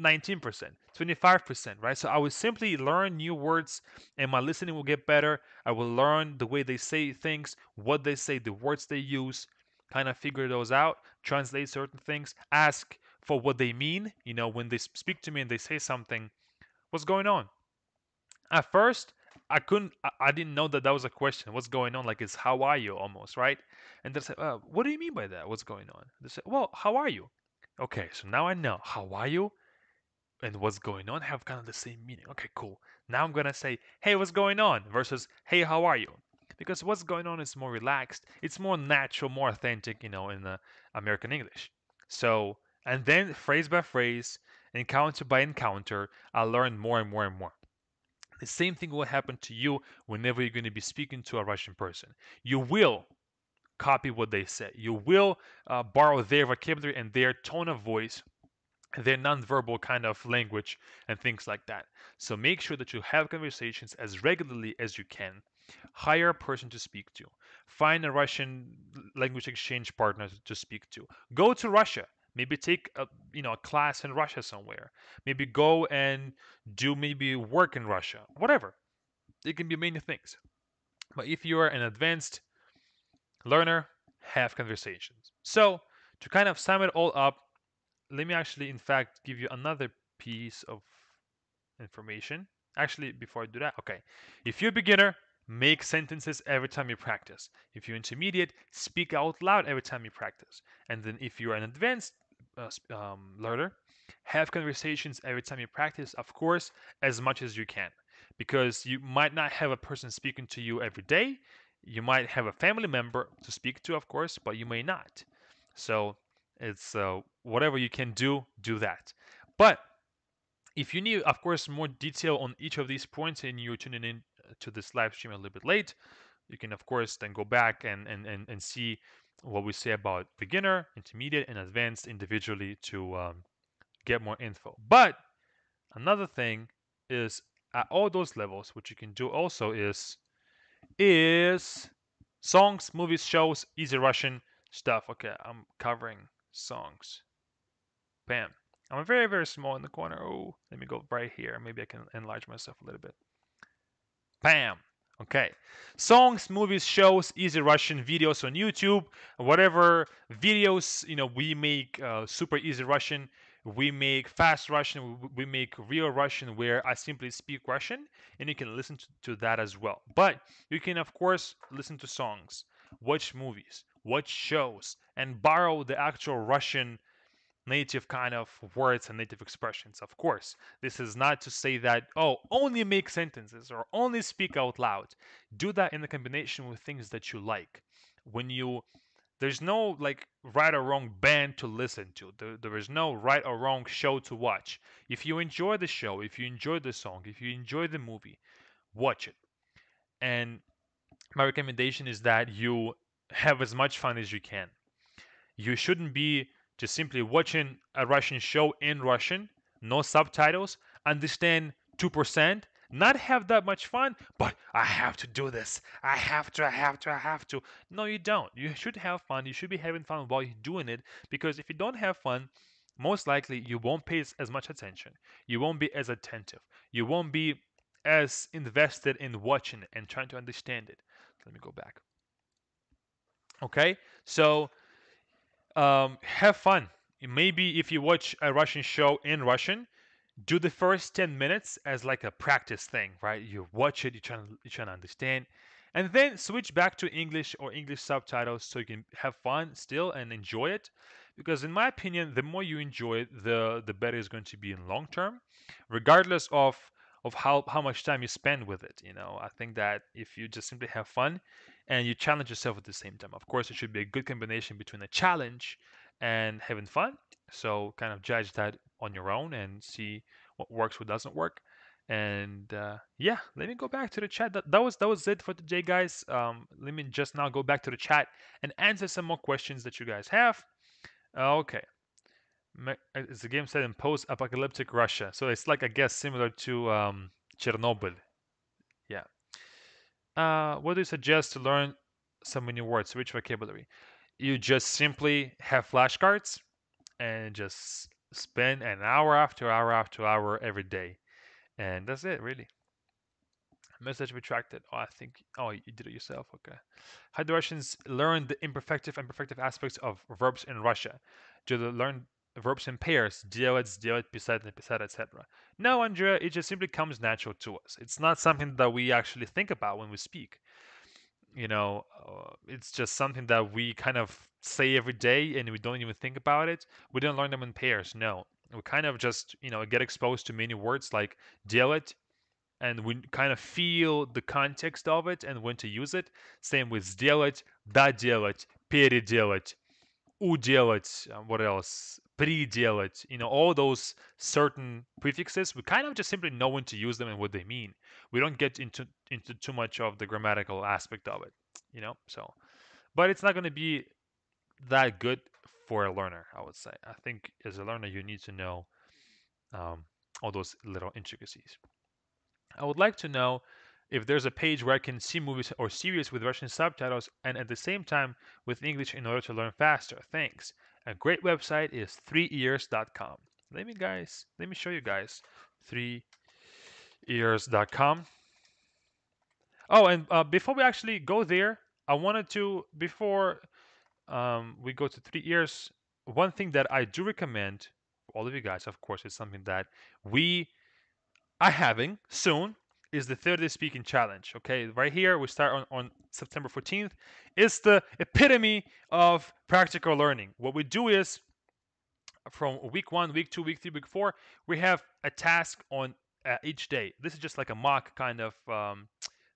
19%, 25%, right? So I will simply learn new words and my listening will get better. I will learn the way they say things, what they say, the words they use, kind of figure those out, translate certain things, ask for what they mean. You know, when they speak to me and they say something, what's going on? At first, I couldn't, I, didn't know that that was a question. What's going on? Like, it's how are you almost, right? And they say, uh, what do you mean by that? What's going on? They say, well, how are you? Okay, so now I know. How are you? And what's going on have kind of the same meaning. Okay, cool. Now I'm gonna say, hey, what's going on? versus hey, how are you? Because what's going on is more relaxed. It's more natural, more authentic, you know, in the American English. So, and then phrase by phrase, encounter by encounter, I learn more and more and more. The same thing will happen to you whenever you're going to be speaking to a Russian person. You will copy what they say. You will uh, borrow their vocabulary and their tone of voice their nonverbal kind of language and things like that. So make sure that you have conversations as regularly as you can. Hire a person to speak to. Find a Russian language exchange partner to speak to. Go to Russia. Maybe take a you know a class in Russia somewhere. Maybe go and do maybe work in Russia. Whatever. It can be many things. But if you are an advanced learner, have conversations. So to kind of sum it all up, let me actually, in fact, give you another piece of information. Actually, before I do that, okay. If you're a beginner, make sentences every time you practice. If you're intermediate, speak out loud every time you practice. And then if you're an advanced uh, um, learner, have conversations every time you practice, of course, as much as you can, because you might not have a person speaking to you every day. You might have a family member to speak to, of course, but you may not. So it's uh, whatever you can do, do that. But if you need, of course, more detail on each of these points and you're tuning in uh, to this live stream a little bit late, you can, of course, then go back and, and, and, and see what we say about beginner, intermediate, and advanced individually to um, get more info. But another thing is at all those levels, what you can do also is is songs, movies, shows, easy Russian stuff. Okay, I'm covering songs. Bam. I'm very, very small in the corner. Oh, let me go right here. Maybe I can enlarge myself a little bit. Bam. Okay. Songs, movies, shows, easy Russian videos on YouTube, whatever videos, you know, we make uh, super easy Russian. We make fast Russian, we make real Russian where I simply speak Russian and you can listen to, to that as well. But you can, of course, listen to songs, watch movies, watch shows, and borrow the actual Russian native kind of words and native expressions. Of course, this is not to say that, oh, only make sentences or only speak out loud. Do that in the combination with things that you like. When you, there's no like right or wrong band to listen to, there, there is no right or wrong show to watch. If you enjoy the show, if you enjoy the song, if you enjoy the movie, watch it. And my recommendation is that you have as much fun as you can. You shouldn't be just simply watching a Russian show in Russian, no subtitles, understand 2%, not have that much fun, but I have to do this. I have to, I have to, I have to. No, you don't. You should have fun. You should be having fun while you're doing it because if you don't have fun, most likely you won't pay as much attention. You won't be as attentive. You won't be as invested in watching and trying to understand it. Let me go back. Okay, so um, have fun. Maybe if you watch a Russian show in Russian, do the first 10 minutes as like a practice thing, right? You watch it, you try to, you try to understand, and then switch back to English or English subtitles so you can have fun still and enjoy it. Because in my opinion, the more you enjoy it, the the better it's going to be in long term, regardless of of how how much time you spend with it. You know, I think that if you just simply have fun and you challenge yourself at the same time. Of course, it should be a good combination between a challenge and having fun. So kind of judge that on your own and see what works, what doesn't work. And uh, yeah, let me go back to the chat. That, that was that was it for today, guys. Um, let me just now go back to the chat and answer some more questions that you guys have. Okay, it's a game set in post-apocalyptic Russia, so it's like I guess similar to um, Chernobyl. Uh, what do you suggest to learn some new words, rich vocabulary? You just simply have flashcards and just spend an hour after hour after hour every day. And that's it, really. Message retracted. Oh, I think. Oh, you did it yourself. Okay. How do Russians learn the imperfective and perfective aspects of verbs in Russia? Do they learn verbs in pairs? Делать, сделать, писать, написать, etc. No, Andrea, it just simply comes natural to us. It's not something that we actually think about when we speak. You know, uh, it's just something that we kind of say every day and we don't even think about it. We don't learn them in pairs. No, we kind of just, you know, get exposed to many words like делать, and we kind of feel the context of it and when to use it. Same with сделать, доделать, переделать, уделать, uh, what else? predelet, you know, all those certain prefixes, we kind of just simply know when to use them and what they mean. We don't get into into too much of the grammatical aspect of it, you know. So, but it's not going to be that good for a learner, I would say. I think as a learner, you need to know um, all those little intricacies. I would like to know if there's a page where I can see movies or series with Russian subtitles and at the same time with English in order to learn faster. Thanks. A great website is 3ears.com. Let me guys, let me show you guys 3ears.com. Oh, and uh, before we actually go there, I wanted to before um, we go to 3 ears, one thing that I do recommend all of you guys, of course, is something that we are having soon is the 30 speaking challenge okay? Right here we start on, on september 14th it's the epitome of practical learning. What we do is from week one, week two, week three, week four, we have a task on uh, each day. This is just like a mock kind of um,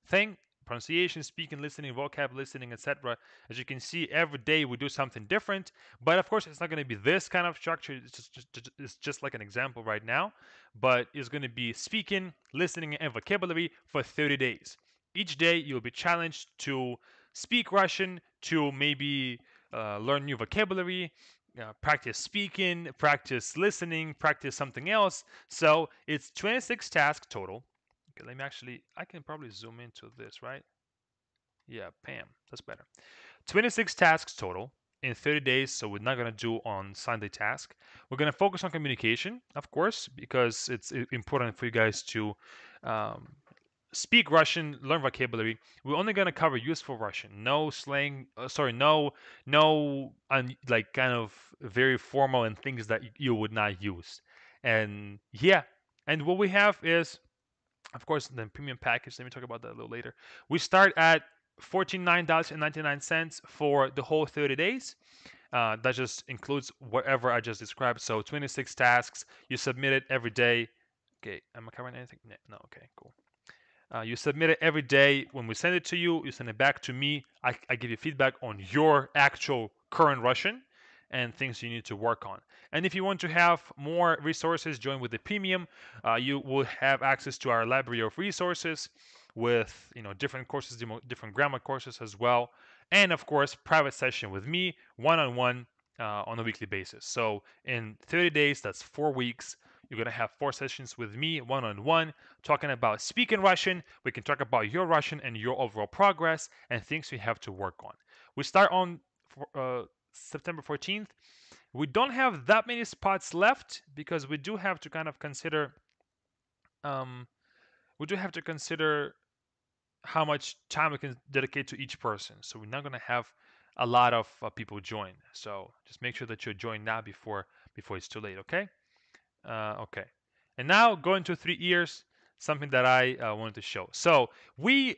thing pronunciation, speaking, listening, vocab listening, etc. As you can see, every day we do something different. But of course, it's not going to be this kind of structure. It's just, just, it's just like an example right now. But it's going to be speaking, listening, and vocabulary for 30 days. Each day, you'll be challenged to speak Russian, to maybe uh, learn new vocabulary, uh, practice speaking, practice listening, practice something else. So it's 26 tasks total. Let me actually, I can probably zoom into this, right? Yeah, Pam, that's better. 26 tasks total in 30 days, so we're not going to do on Sunday task. We're going to focus on communication, of course, because it's important for you guys to um, speak Russian, learn vocabulary. We're only going to cover useful Russian, no slang, uh, sorry, no, no, un, like kind of very formal and things that you would not use. And yeah, and what we have is of course, the premium package, let me talk about that a little later. We start at $49.99 for the whole 30 days. Uh, that just includes whatever I just described. So 26 tasks. You submit it every day. Okay, am I covering anything? No, okay, cool. Uh, you submit it every day. When we send it to you, you send it back to me. I, I give you feedback on your actual current Russian and things you need to work on. And if you want to have more resources, join with the premium. Uh, you will have access to our library of resources with you know different courses, different grammar courses as well, and of course private session with me one-on-one uh, on a weekly basis. So in 30 days, that's four weeks. You're gonna have four sessions with me one-on-one, talking about speaking Russian. We can talk about your Russian and your overall progress and things you have to work on. We start on uh, September 14th. We don't have that many spots left because we do have to kind of consider um, we do have to consider how much time we can dedicate to each person. So we're not going to have a lot of uh, people join. So just make sure that you join now before before it's too late. Okay. Uh, okay. And now going to 3ears, something that I uh, wanted to show. So we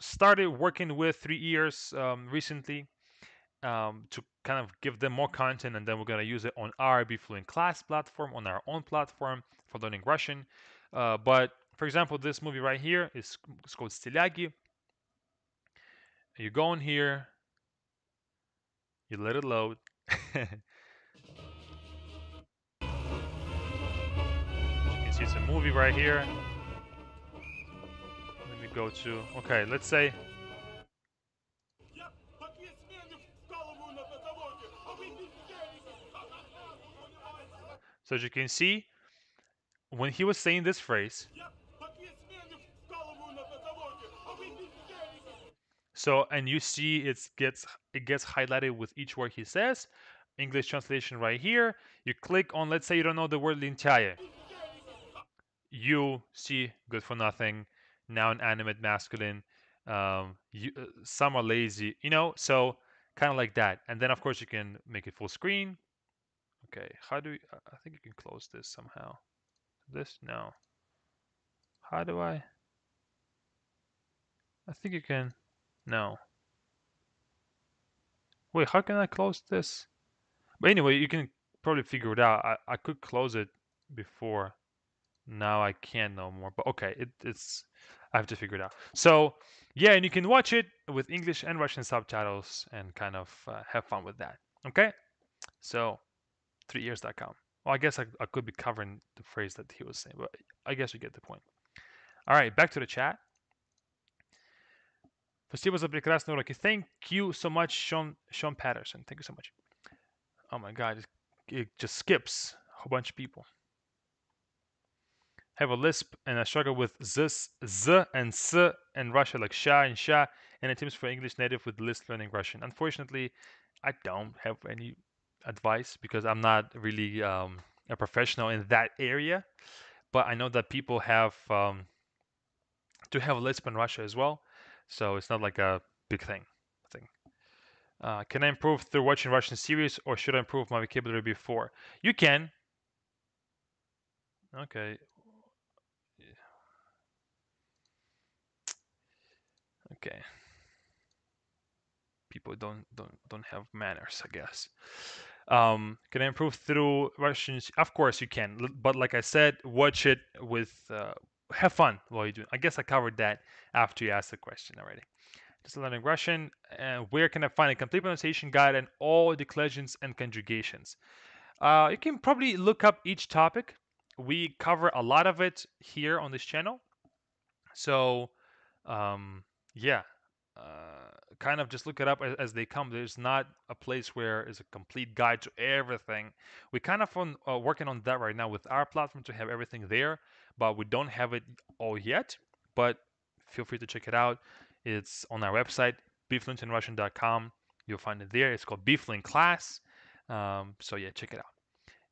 started working with 3ears um, recently um, to kind of give them more content and then we're going to use it on our Fluent class platform, on our own platform for learning Russian. Uh, but for example, this movie right here is it's called Stiliagi. You go in here, you let it load. you can see it's a movie right here. Let me go to, okay, let's say So as you can see, when he was saying this phrase, so and you see it gets it gets highlighted with each word he says. English translation right here. You click on, let's say you don't know the word lintyaye. You see good for nothing, noun animate masculine. Um, you, uh, some are lazy, you know. So kind of like that. And then of course you can make it full screen. Okay, how do we, I think you can close this somehow. This? No. How do I? I think you can, no. Wait, how can I close this? But anyway, you can probably figure it out. I, I could close it before. Now I can't no more. But okay, it, it's I have to figure it out. So yeah, and you can watch it with English and Russian subtitles and kind of uh, have fun with that. Okay, so 3ears.com. Well, I guess I, I could be covering the phrase that he was saying, but I guess you get the point. All right, back to the chat. Спасибо за прекрасные. Thank you so much, Sean Sean Patterson. Thank you so much. Oh my God, it, just skips a whole bunch of people. I have a lisp and I struggle with this, z and s in Russia, like sha and sha, and attempts for English native with list learning Russian. Unfortunately, I don't have any advice because I'm not really um, a professional in that area. But I know that people have um, to have Lisp in Russia as well, so it's not like a big thing. Thing. Uh, can I improve through watching Russian series, or should I improve my vocabulary before? You can. Okay. Okay. People don't don't don't have manners, I guess. Um, can I improve through Russian? Of course you can, but like I said, watch it with uh, have fun while you do it. I guess I covered that after you asked the question already. Just learning Russian. Uh, where can I find a complete pronunciation guide and all declensions and conjugations? Uh, you can probably look up each topic. We cover a lot of it here on this channel. So, um, yeah, uh, kind of just look it up as, as, they come. There's not a place where is a complete guide to everything. We kind of on uh, working on that right now with our platform to have everything there, but we don't have it all yet. But feel free to check it out. It's on our website, befluentinrussian.com. You'll find it there. It's called BeFluent Class. Um, so yeah, check it out.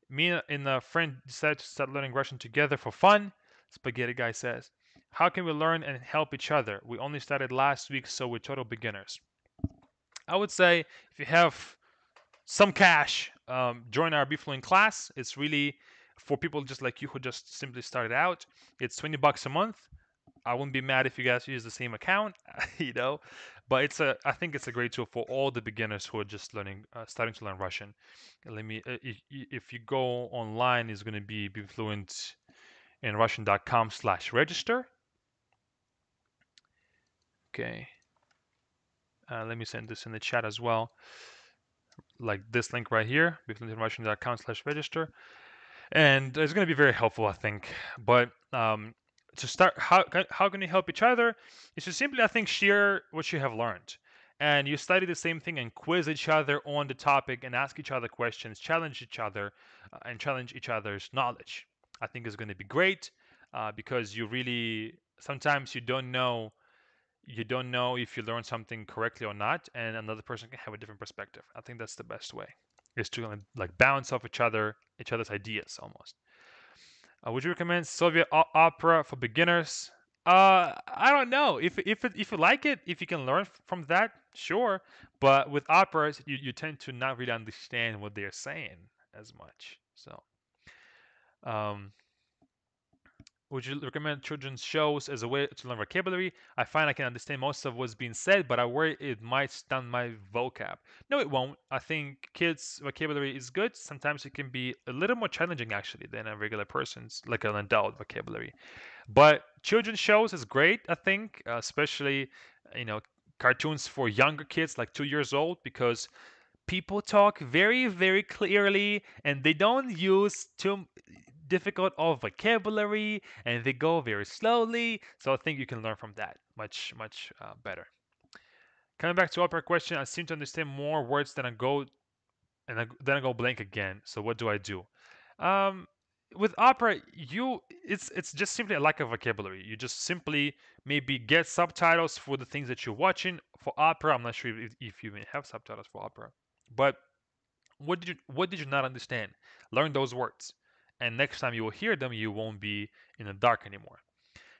Me and a friend decided to start learning Russian together for fun. Spaghetti guy says. How can we learn and help each other? We only started last week, so we're total beginners. I would say if you have some cash, um, join our BeFluent class. It's really for people just like you who just simply started out. It's 20 bucks a month. I wouldn't be mad if you guys use the same account, you know. But it's a, I think it's a great tool for all the beginners who are just learning, uh, starting to learn Russian. Let me, uh, if, if you go online, it's going to be BeFluent in Russian.com/register Okay. Uh, let me send this in the chat as well. Like this link right here, befluentinrussian.com slash register. And it's going to be very helpful, I think. But um, to start, how, how can you help each other? Is to simply, I think, share what you have learned. And you study the same thing and quiz each other on the topic and ask each other questions, challenge each other, uh, and challenge each other's knowledge. I think is going to be great uh, because you really, sometimes you don't know you don't know if you learned something correctly or not, and another person can have a different perspective. I think that's the best way, is to like bounce off each other, each other's ideas almost. Uh, would you recommend Soviet opera for beginners? Uh, I don't know if if if you like it, if you can learn from that, sure. But with operas, you, you tend to not really understand what they're saying as much. So, um, would you recommend children's shows as a way to learn vocabulary? I find I can understand most of what's being said, but I worry it might stun my vocab. No, it won't. I think kids' vocabulary is good. Sometimes it can be a little more challenging actually than a regular person's, like an adult vocabulary. But children's shows is great, I think, especially you know cartoons for younger kids, like two years old, because people talk very, very clearly and they don't use too difficult of vocabulary and they go very slowly. So I think you can learn from that much, much uh, better. Coming back to opera question, I seem to understand more words than I go and I, then I go blank again. So what do I do? Um, with opera, you it's it's just simply a lack of vocabulary. You just simply maybe get subtitles for the things that you're watching. For opera, I'm not sure if, if you even have subtitles for opera, but what did you what did you not understand? Learn those words and next time you will hear them, you won't be in the dark anymore.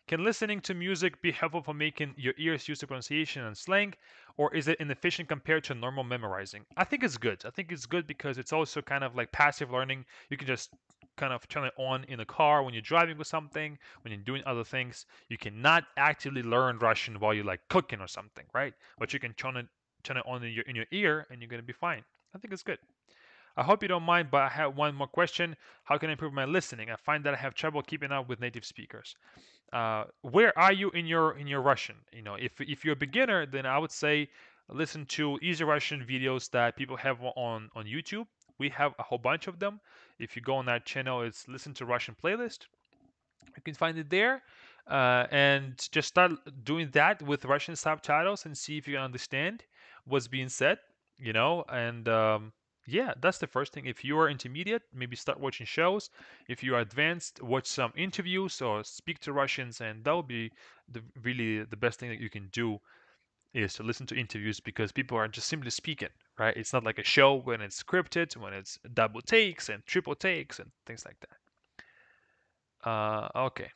Can listening to music be helpful for making your ears use the pronunciation and slang, or is it inefficient compared to normal memorizing? I think it's good. I think it's good because it's also kind of like passive learning. You can just kind of turn it on in the car when you're driving with something, when you're doing other things. You cannot actively learn Russian while you're like cooking or something, right? But you can turn it turn it on in your in your ear and you're gonna be fine. I think it's good. I hope you don't mind, but I have one more question. How can I improve my listening? I find that I have trouble keeping up with native speakers. Uh, where are you in your in your Russian? You know, if if you're a beginner, then I would say listen to easy Russian videos that people have on on YouTube. We have a whole bunch of them. If you go on that channel, it's listen to Russian playlist. You can find it there. Uh, and just start doing that with Russian subtitles and see if you understand what's being said, you know, and um, yeah, that's the first thing. If you are intermediate, maybe start watching shows. If you are advanced, watch some interviews or speak to Russians, and that will be the really the best thing that you can do is to listen to interviews because people are just simply speaking, right? It's not like a show when it's scripted, when it's double takes and triple takes and things like that. Uh, okay.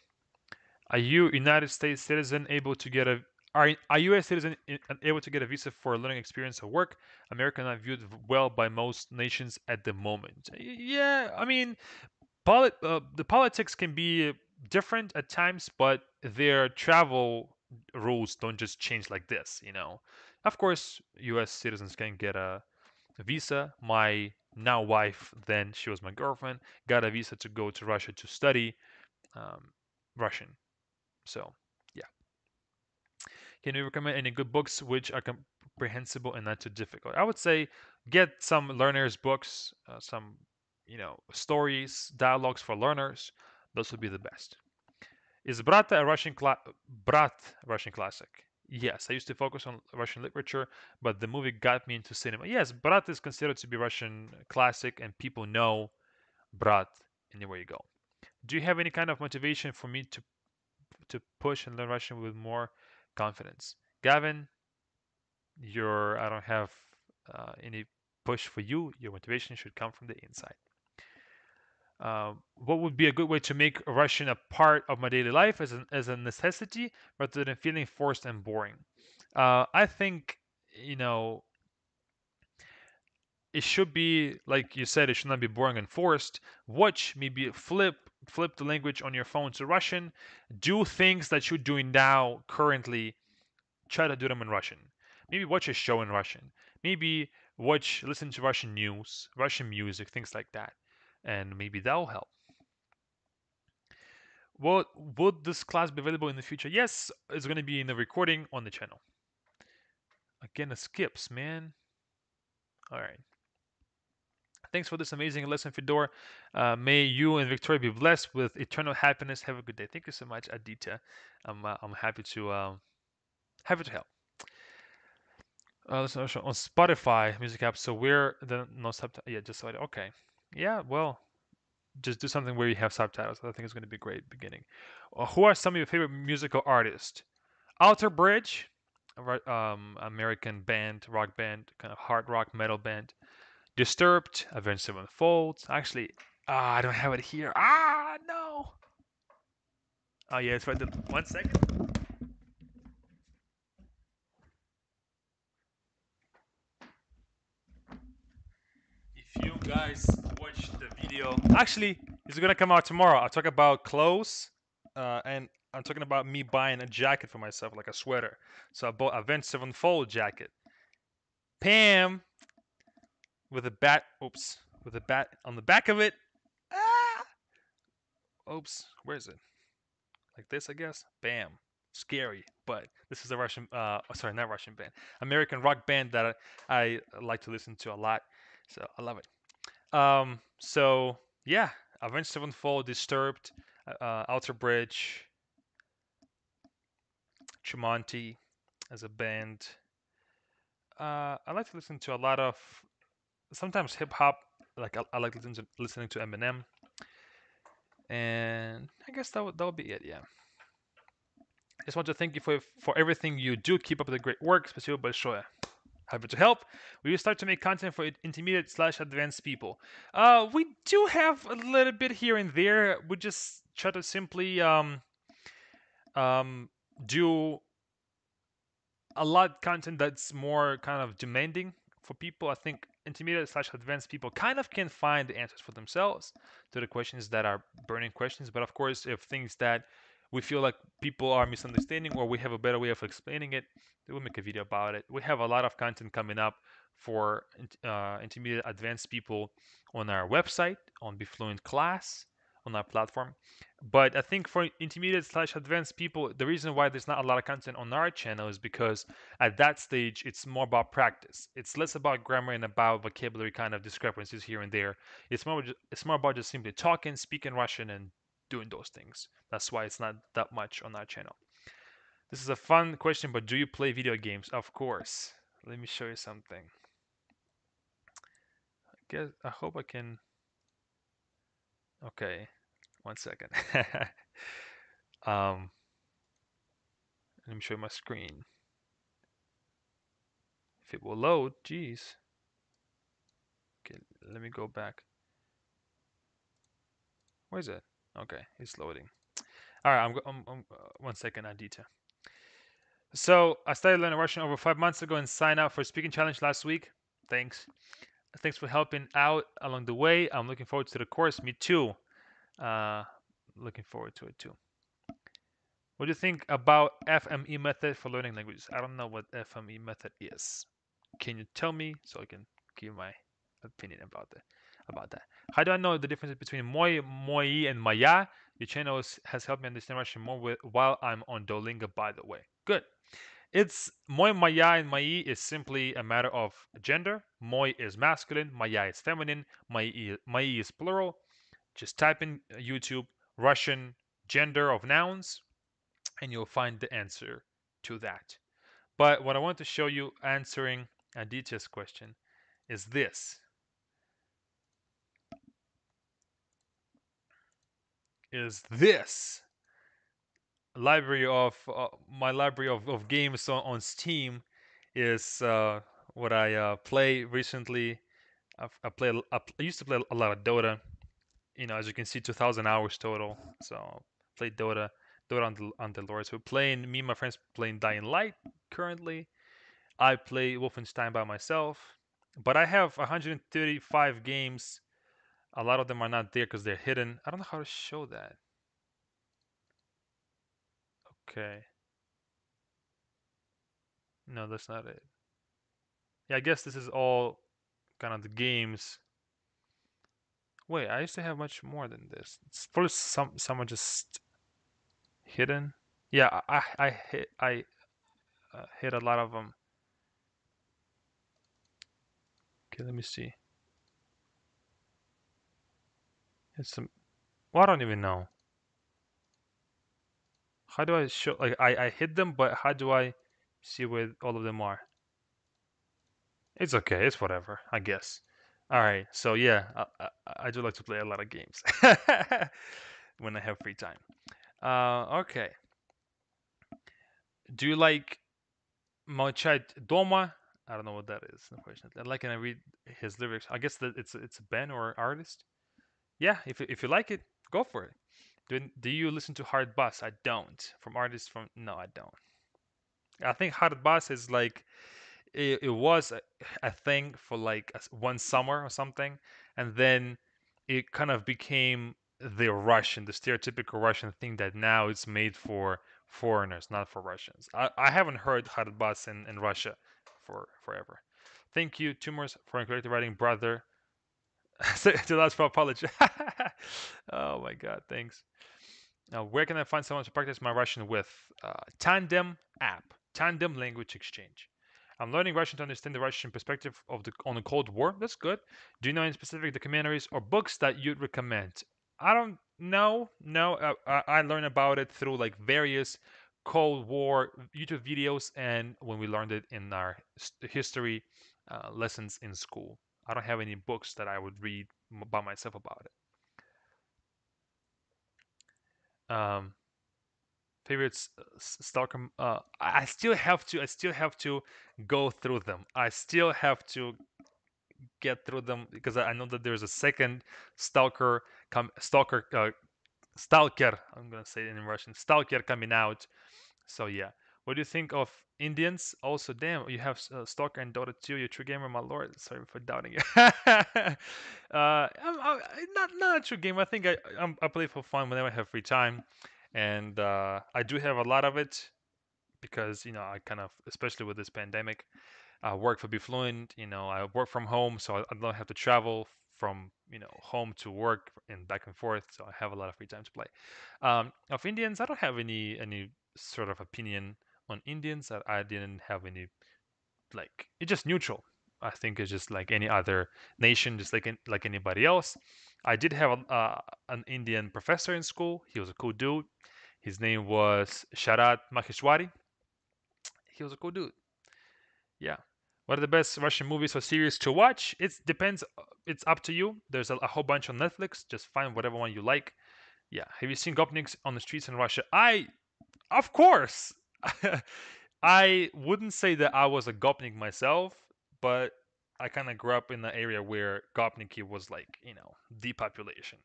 Are you United States citizen able to get a are, are U.S. citizens able to get a visa for a learning experience or work? America not viewed well by most nations at the moment. Yeah, I mean, polit- uh, the politics can be different at times, but their travel rules don't just change like this. You know, of course, U.S. citizens can get a, visa. My now wife, then she was my girlfriend. Got a visa to go to Russia to study um, Russian. So. Can you recommend any good books which are comprehensible and not too difficult? I would say get some learners books, uh, some you know stories, dialogues for learners. Those would be the best. Is Brata a Russian cla- Brat Russian classic? Yes, I used to focus on Russian literature, but the movie got me into cinema. Yes, Brat is considered to be Russian classic, and people know Brat anywhere you go. Do you have any kind of motivation for me to to push and learn Russian with more confidence? Gavin, your I don't have uh, any push for you. Your motivation should come from the inside. Uh, what would be a good way to make Russian a part of my daily life as, as a necessity rather than feeling forced and boring? Uh, I think, you know, it should be, like you said, it should not be boring and forced. Watch, maybe flip, flip the language on your phone to Russian. Do things that you're doing now, currently, try to do them in Russian. Maybe watch a show in Russian. Maybe watch, listen to Russian news, Russian music, things like that and maybe that'll help. Well, would this class be available in the future? Yes, it's going to be in the recording on the channel. Again, it skips, man. All right. Thanks for this amazing lesson, Fedor. Uh, may you and Victoria be blessed with eternal happiness. Have a good day. Thank you so much, Aditya. I'm uh, I'm happy to uh, happy to help. Uh, listen on Spotify music app. So we're the no subtitle. Yeah, just I, okay. Yeah, well, just do something where you have subtitles. I think it's going to be a great beginning. Uh, who are some of your favorite musical artists? Alter Bridge, um, American band, rock band, kind of hard rock metal band. Disturbed, Avenged Sevenfold. Actually, ah, I don't have it here. Ah, no. Oh yeah, it's right there. One second. If you guys watch the video, actually, it's gonna come out tomorrow. I'll talk about clothes, uh, and I'm talking about me buying a jacket for myself, like a sweater. So I bought Avenged Sevenfold jacket. Pam with a bat. Oops, with a bat on the back of it. Ah! Oops, where is it? Like this, I guess. Bam. Scary, but this is a Russian. Uh, sorry, not Russian band. American rock band that I, I like to listen to a lot. So I love it. Um, so yeah, Avenged Sevenfold, Disturbed, uh, uh Alter Bridge, Tremonti as a band. Uh, I like to listen to a lot of sometimes hip hop. Like I, I like listening to, listening to Eminem, and I guess that would that would be it. Yeah. I just want to thank you for for everything you do. Keep up the great work. Спасибо большое. Happy to help. We will start to make content for intermediate slash advanced people. Uh, we do have a little bit here and there. We just try to simply um, um, do a lot content that's more kind of demanding for people. I think intermediate slash advanced people kind of can find the answers for themselves to the questions that are burning questions. But of course, if things that we feel like people are misunderstanding or we have a better way of explaining it, we'll make a video about it. We have a lot of content coming up for uh, intermediate advanced people on our website, on BeFluent class, on our platform. But I think for intermediate slash advanced people, the reason why there's not a lot of content on our channel is because at that stage, it's more about practice. It's less about grammar and about vocabulary kind of discrepancies here and there. It's more, it's more about just simply talking, speaking Russian, and doing those things. That's why it's not that much on our channel. This is a fun question, but do you play video games? Of course. Let me show you something. I guess I hope I can. Okay, one second. um, let me show you my screen. If it will load, geez. Okay, let me go back. Where is it? Okay, it's loading. All right, I'm, I'm, I'm uh, one second, Aditya. So I started learning Russian over five months ago and signed up for a speaking challenge last week. Thanks. Thanks for helping out along the way. I'm looking forward to the course. Me too. Uh, looking forward to it too. What do you think about FME method for learning languages? I don't know what FME method is. Can you tell me so I can give my opinion about that. About that. How do I know the difference between moi, moi, and maya? Your channel has helped me understand Russian more with, while I'm on Duolingo. By the way, good. It's moi, maya, and mai is simply a matter of gender. Moi is masculine, maya is feminine, mai, mai is plural. Just type in YouTube Russian gender of nouns, and you'll find the answer to that. But what I want to show you answering Aditya's question is this. Is this library of uh, my library of, of games on, on Steam is uh, what I uh, play recently. I've, I play I used to play a lot of Dota. You know, as you can see, 2,000 hours total. So play Dota, Dota on the on the Lord. So playing me and my friends playing Dying Light currently. I play Wolfenstein by myself, but I have 135 games. A lot of them are not there because they're hidden. I don't know how to show that. Okay. No, that's not it. Yeah, I guess this is all kind of the games. Wait, I used to have much more than this. It's probably some someone just hidden. Yeah, I I hit I uh, hit a lot of them. Okay, let me see. It's some. Well, I don't even know. How do I show? Like I I hit them, but how do I see where all of them are? It's okay. It's whatever. I guess. All right. So yeah, I, I, I do like to play a lot of games when I have free time. Uh, okay. Do you like Molchat Doma? I don't know what that is, unfortunately. I like and I read his lyrics. I guess that it's it's a band or artist. Yeah, if if you like it, go for it. Do, do you listen to Hard Bass? I don't. From artists from no, I don't. I think Hard Bass is like it, it was a, a thing for like one summer or something, and then it kind of became the Russian, the stereotypical Russian thing that now it's made for foreigners, not for Russians. I, I haven't heard Hard in, in Russia for forever. Thank you, Tumors, for correctly writing brother. to last for apology. oh my god, thanks. Now, where can I find someone to practice my Russian with? Uh, Tandem app, Tandem language exchange. I'm learning Russian to understand the Russian perspective of the on the Cold War. That's good. Do you know any specific documentaries or books that you'd recommend? I don't know. No, uh, I, I learned about it through like various Cold War YouTube videos and when we learned it in our history uh, lessons in school. I don't have any books that I would read by myself about it. Um, favorites uh, Stalker. Uh, I still have to. I still have to go through them. I still have to get through them because I know that there's a second Stalker. Come Stalker. Uh, Stalker. I'm gonna say it in Russian. Stalker coming out. So yeah. What do you think of Indians? Also, damn, you have uh, Stalker and Dota 2. You're true gamer, my lord. Sorry for doubting you. uh, I'm, I'm, not not a true gamer. I think I I'm, i play for fun whenever I have free time, and uh, I do have a lot of it because you know I kind of, especially with this pandemic, I work for BeFluent. You know, I work from home, so I don't have to travel from you know home to work and back and forth. So I have a lot of free time to play. Um, of Indians, I don't have any any sort of opinion on Indians that I didn't have any like it's just neutral. I think it's just like any other nation, just like like anybody else. I did have a, uh, an Indian professor in school. He was a cool dude. His name was Sharat Maheshwari. He was a cool dude. Yeah. What are the best Russian movies or series to watch? It depends. Uh, it's up to you. There's a, a whole bunch on Netflix. Just find whatever one you like. Yeah. Have you seen Gopniks on the streets in Russia? I, of course. I wouldn't say that I was a Gopnik myself, but I kind of grew up in the area where Gopniki was like, you know, depopulation.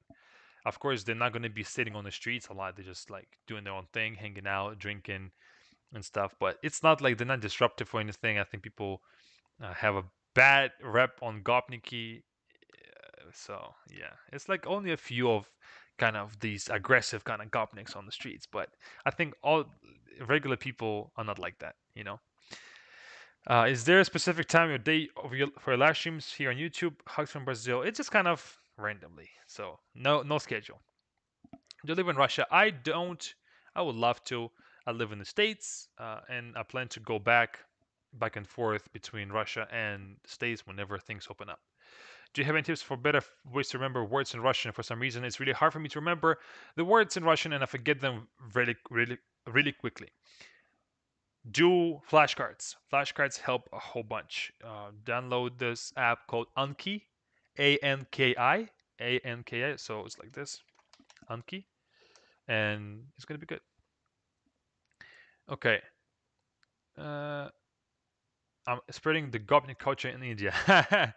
Of course, they're not going to be sitting on the streets a lot. They're just like doing their own thing, hanging out, drinking, and stuff. But it's not like they're not disruptive or anything. I think people uh, have a bad rep on Gopniki. So yeah, it's like only a few of kind of these aggressive kind of gopniks on the streets. But I think all regular people are not like that, you know. Uh, is there a specific time or day of your, for your live streams here on YouTube? Hugs from Brazil. It's just kind of randomly, so no no schedule. Do you live in Russia? I don't. I would love to. I live in the States, uh, and I plan to go back, back and forth between Russia and States whenever things open up. Do you have any tips for better ways to remember words in Russian? For some reason, it's really hard for me to remember the words in Russian, and I forget them really, really, really quickly. Do flashcards. Flashcards help a whole bunch. Uh, download this app called Anki, A N K I, A N K I. So it's like this, Anki, and it's gonna be good. Okay. Uh, I'm spreading the Gopnik culture in India.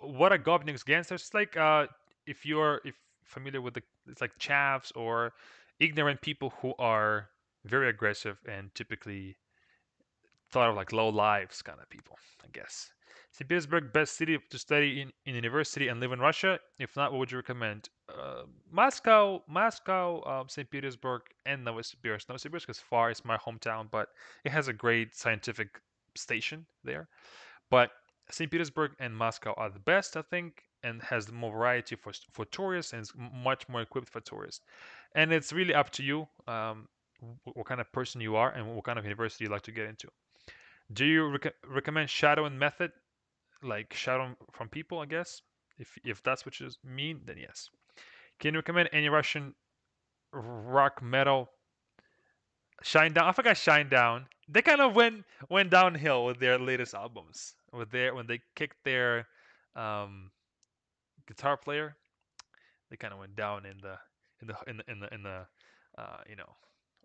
what are Gopniks gangsters? It's like uh, if you're if familiar with the it's like chavs or ignorant people who are very aggressive and typically thought of like low lives kind of people, I guess. St. Petersburg, best city to study in, in university and live in Russia? If not, what would you recommend? Uh, Moscow, Moscow, um, St. Petersburg, and Novosibirsk. Novosibirsk is far; it's my hometown, but it has a great scientific station there. But St. Petersburg and Moscow are the best, I think, and has more variety for for tourists and is much more equipped for tourists. And it's really up to you um, what kind of person you are and what kind of university you like to get into. Do you rec- recommend shadowing method, like shadowing from people? I guess if if that's what you mean, then yes. Can you recommend any Russian rock metal? Shinedown. I forgot Shinedown. They kind of went went downhill with their latest albums. With their when they kicked their um, guitar player, they kind of went down in the in the in the in the, in the uh, you know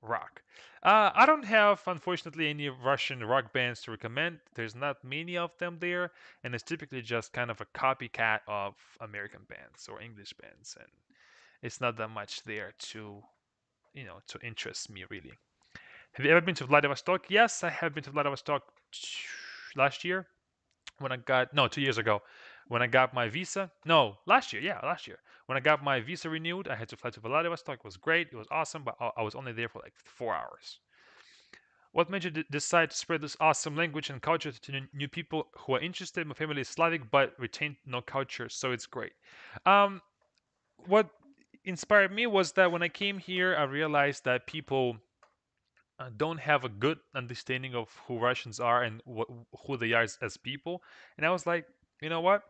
rock. Uh, I don't have, unfortunately, any Russian rock bands to recommend. There's not many of them there, and it's typically just kind of a copycat of American bands or English bands, and it's not that much there to, you know, to interest me really. Have you ever been to Vladivostok? Yes, I have been to Vladivostok last year when I got no two years ago when I got my visa. No, last year. Yeah, last year. When I got my visa renewed, I had to fly to Vladivostok. It was great. It was awesome, but I was only there for like four hours. What made you d- decide to spread this awesome language and culture to new people who are interested? My family is Slavic but retain no culture, so it's great. Um, what inspired me was that when I came here, I realized that people uh, don't have a good understanding of who Russians are and wh- who they are as, as people. And I was like, you know what?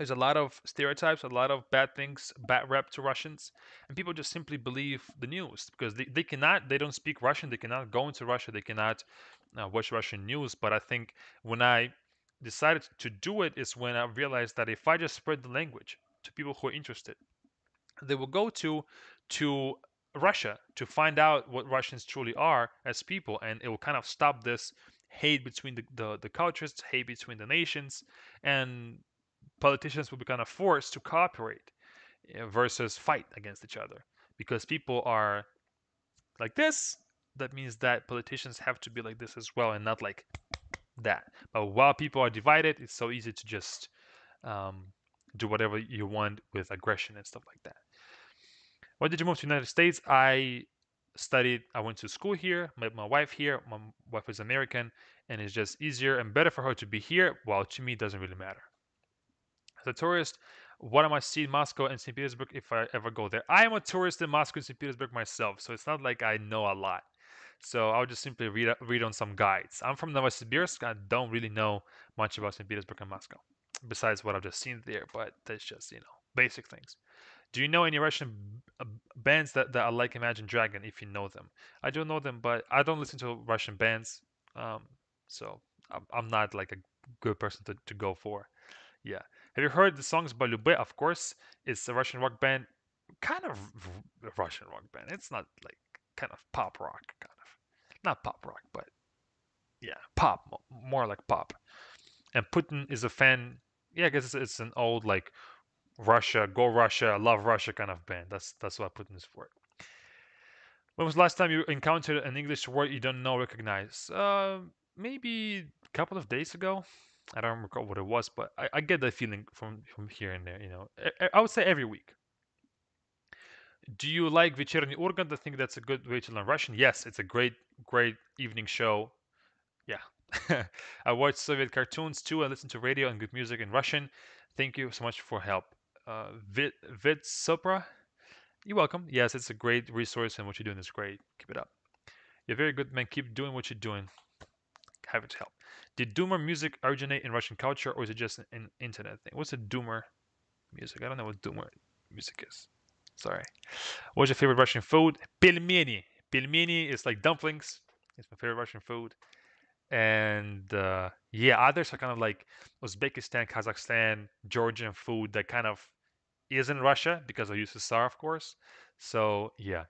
There's a lot of stereotypes, a lot of bad things, bad rep to Russians, and people just simply believe the news because they, they cannot, they don't speak Russian, they cannot go into Russia, they cannot uh, watch Russian news. But I think when I decided to do it is when I realized that if I just spread the language to people who are interested, they will go to to Russia to find out what Russians truly are as people, and it will kind of stop this hate between the, the, the cultures, hate between the nations, and politicians will be kind of forced to cooperate eh, versus fight against each other. Because people are like this that means that politicians have to be like this as well and not like that. But while people are divided it's so easy to just um, do whatever you want with aggression and stuff like that. Why did you move to the united states? I studied i went to school here met my wife here my wife is american and it's just easier and better for her to be here while to me it doesn't really matter as a tourist, what am I see in Moscow and St. Petersburg if I ever go there? I am a tourist in Moscow and St. Petersburg myself, so it's not like I know a lot. So I'll just simply read read on some guides. I'm from Novosibirsk. I don't really know much about St. Petersburg and Moscow, besides what I've just seen there. But that's just you know basic things. Do you know any Russian bands that, that are like Imagine Dragon? If you know them, I don't know them, but I don't listen to Russian bands. Um, so I'm, I'm not like a good person to, to go for. Yeah. Have you heard the songs by Lube? Of course, it's a Russian rock band, kind of a Russian rock band. It's not like kind of pop rock, kind of not pop rock, but yeah, pop, more like pop. And Putin is a fan. Yeah, I guess it's, it's an old like Russia, go Russia, love Russia kind of band. That's that's what Putin is for. When was the last time you encountered an English word you don't know recognize? Uh, maybe a couple of days ago. I don't recall what it was, but I, I get that feeling from from here and there. You know, I, I would say every week. Do you like Вечерний Ургант? I think that's a good way to learn Russian. Yes, it's a great, great evening show. Yeah, I watch Soviet cartoons too. I listen to radio and good music in Russian. Thank you so much for help. Uh, Vid Vid Sopra, you're welcome. Yes, it's a great resource, and what you're doing is great. Keep it up. You're very good, man. Keep doing what you're doing. Have it help. Did Doomer music originate in Russian culture, or is it just an internet thing? What's a Doomer music? I don't know what Doomer music is. Sorry. What's your favorite Russian food? Pelmeni. Pelmeni is like dumplings. It's my favorite Russian food. And uh, yeah, others are kind of like Uzbekistan, Kazakhstan, Georgian food that kind of is in Russia because of USSR, of course. So yeah.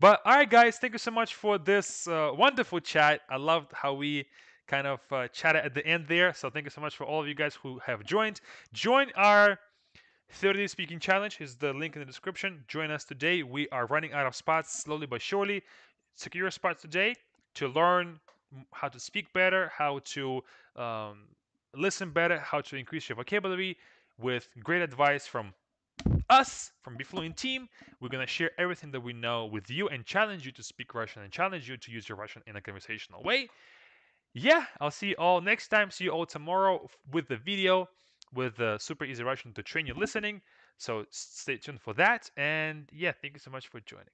But all right, guys, thank you so much for this uh, wonderful chat. I loved how we kind of uh, chatted at the end there. So thank you so much for all of you guys who have joined. Join our 30 day speaking challenge is the link in the description. Join us today. We are running out of spots slowly but surely. Secure spots today to learn how to speak better, how to um, listen better, how to increase your vocabulary with great advice from us, from BeFluent team. We're going to share everything that we know with you and challenge you to speak Russian and challenge you to use your Russian in a conversational way. Yeah, I'll see you all next time. See you all tomorrow with the video with the super easy Russian to train your listening. So stay tuned for that. And yeah, thank you so much for joining.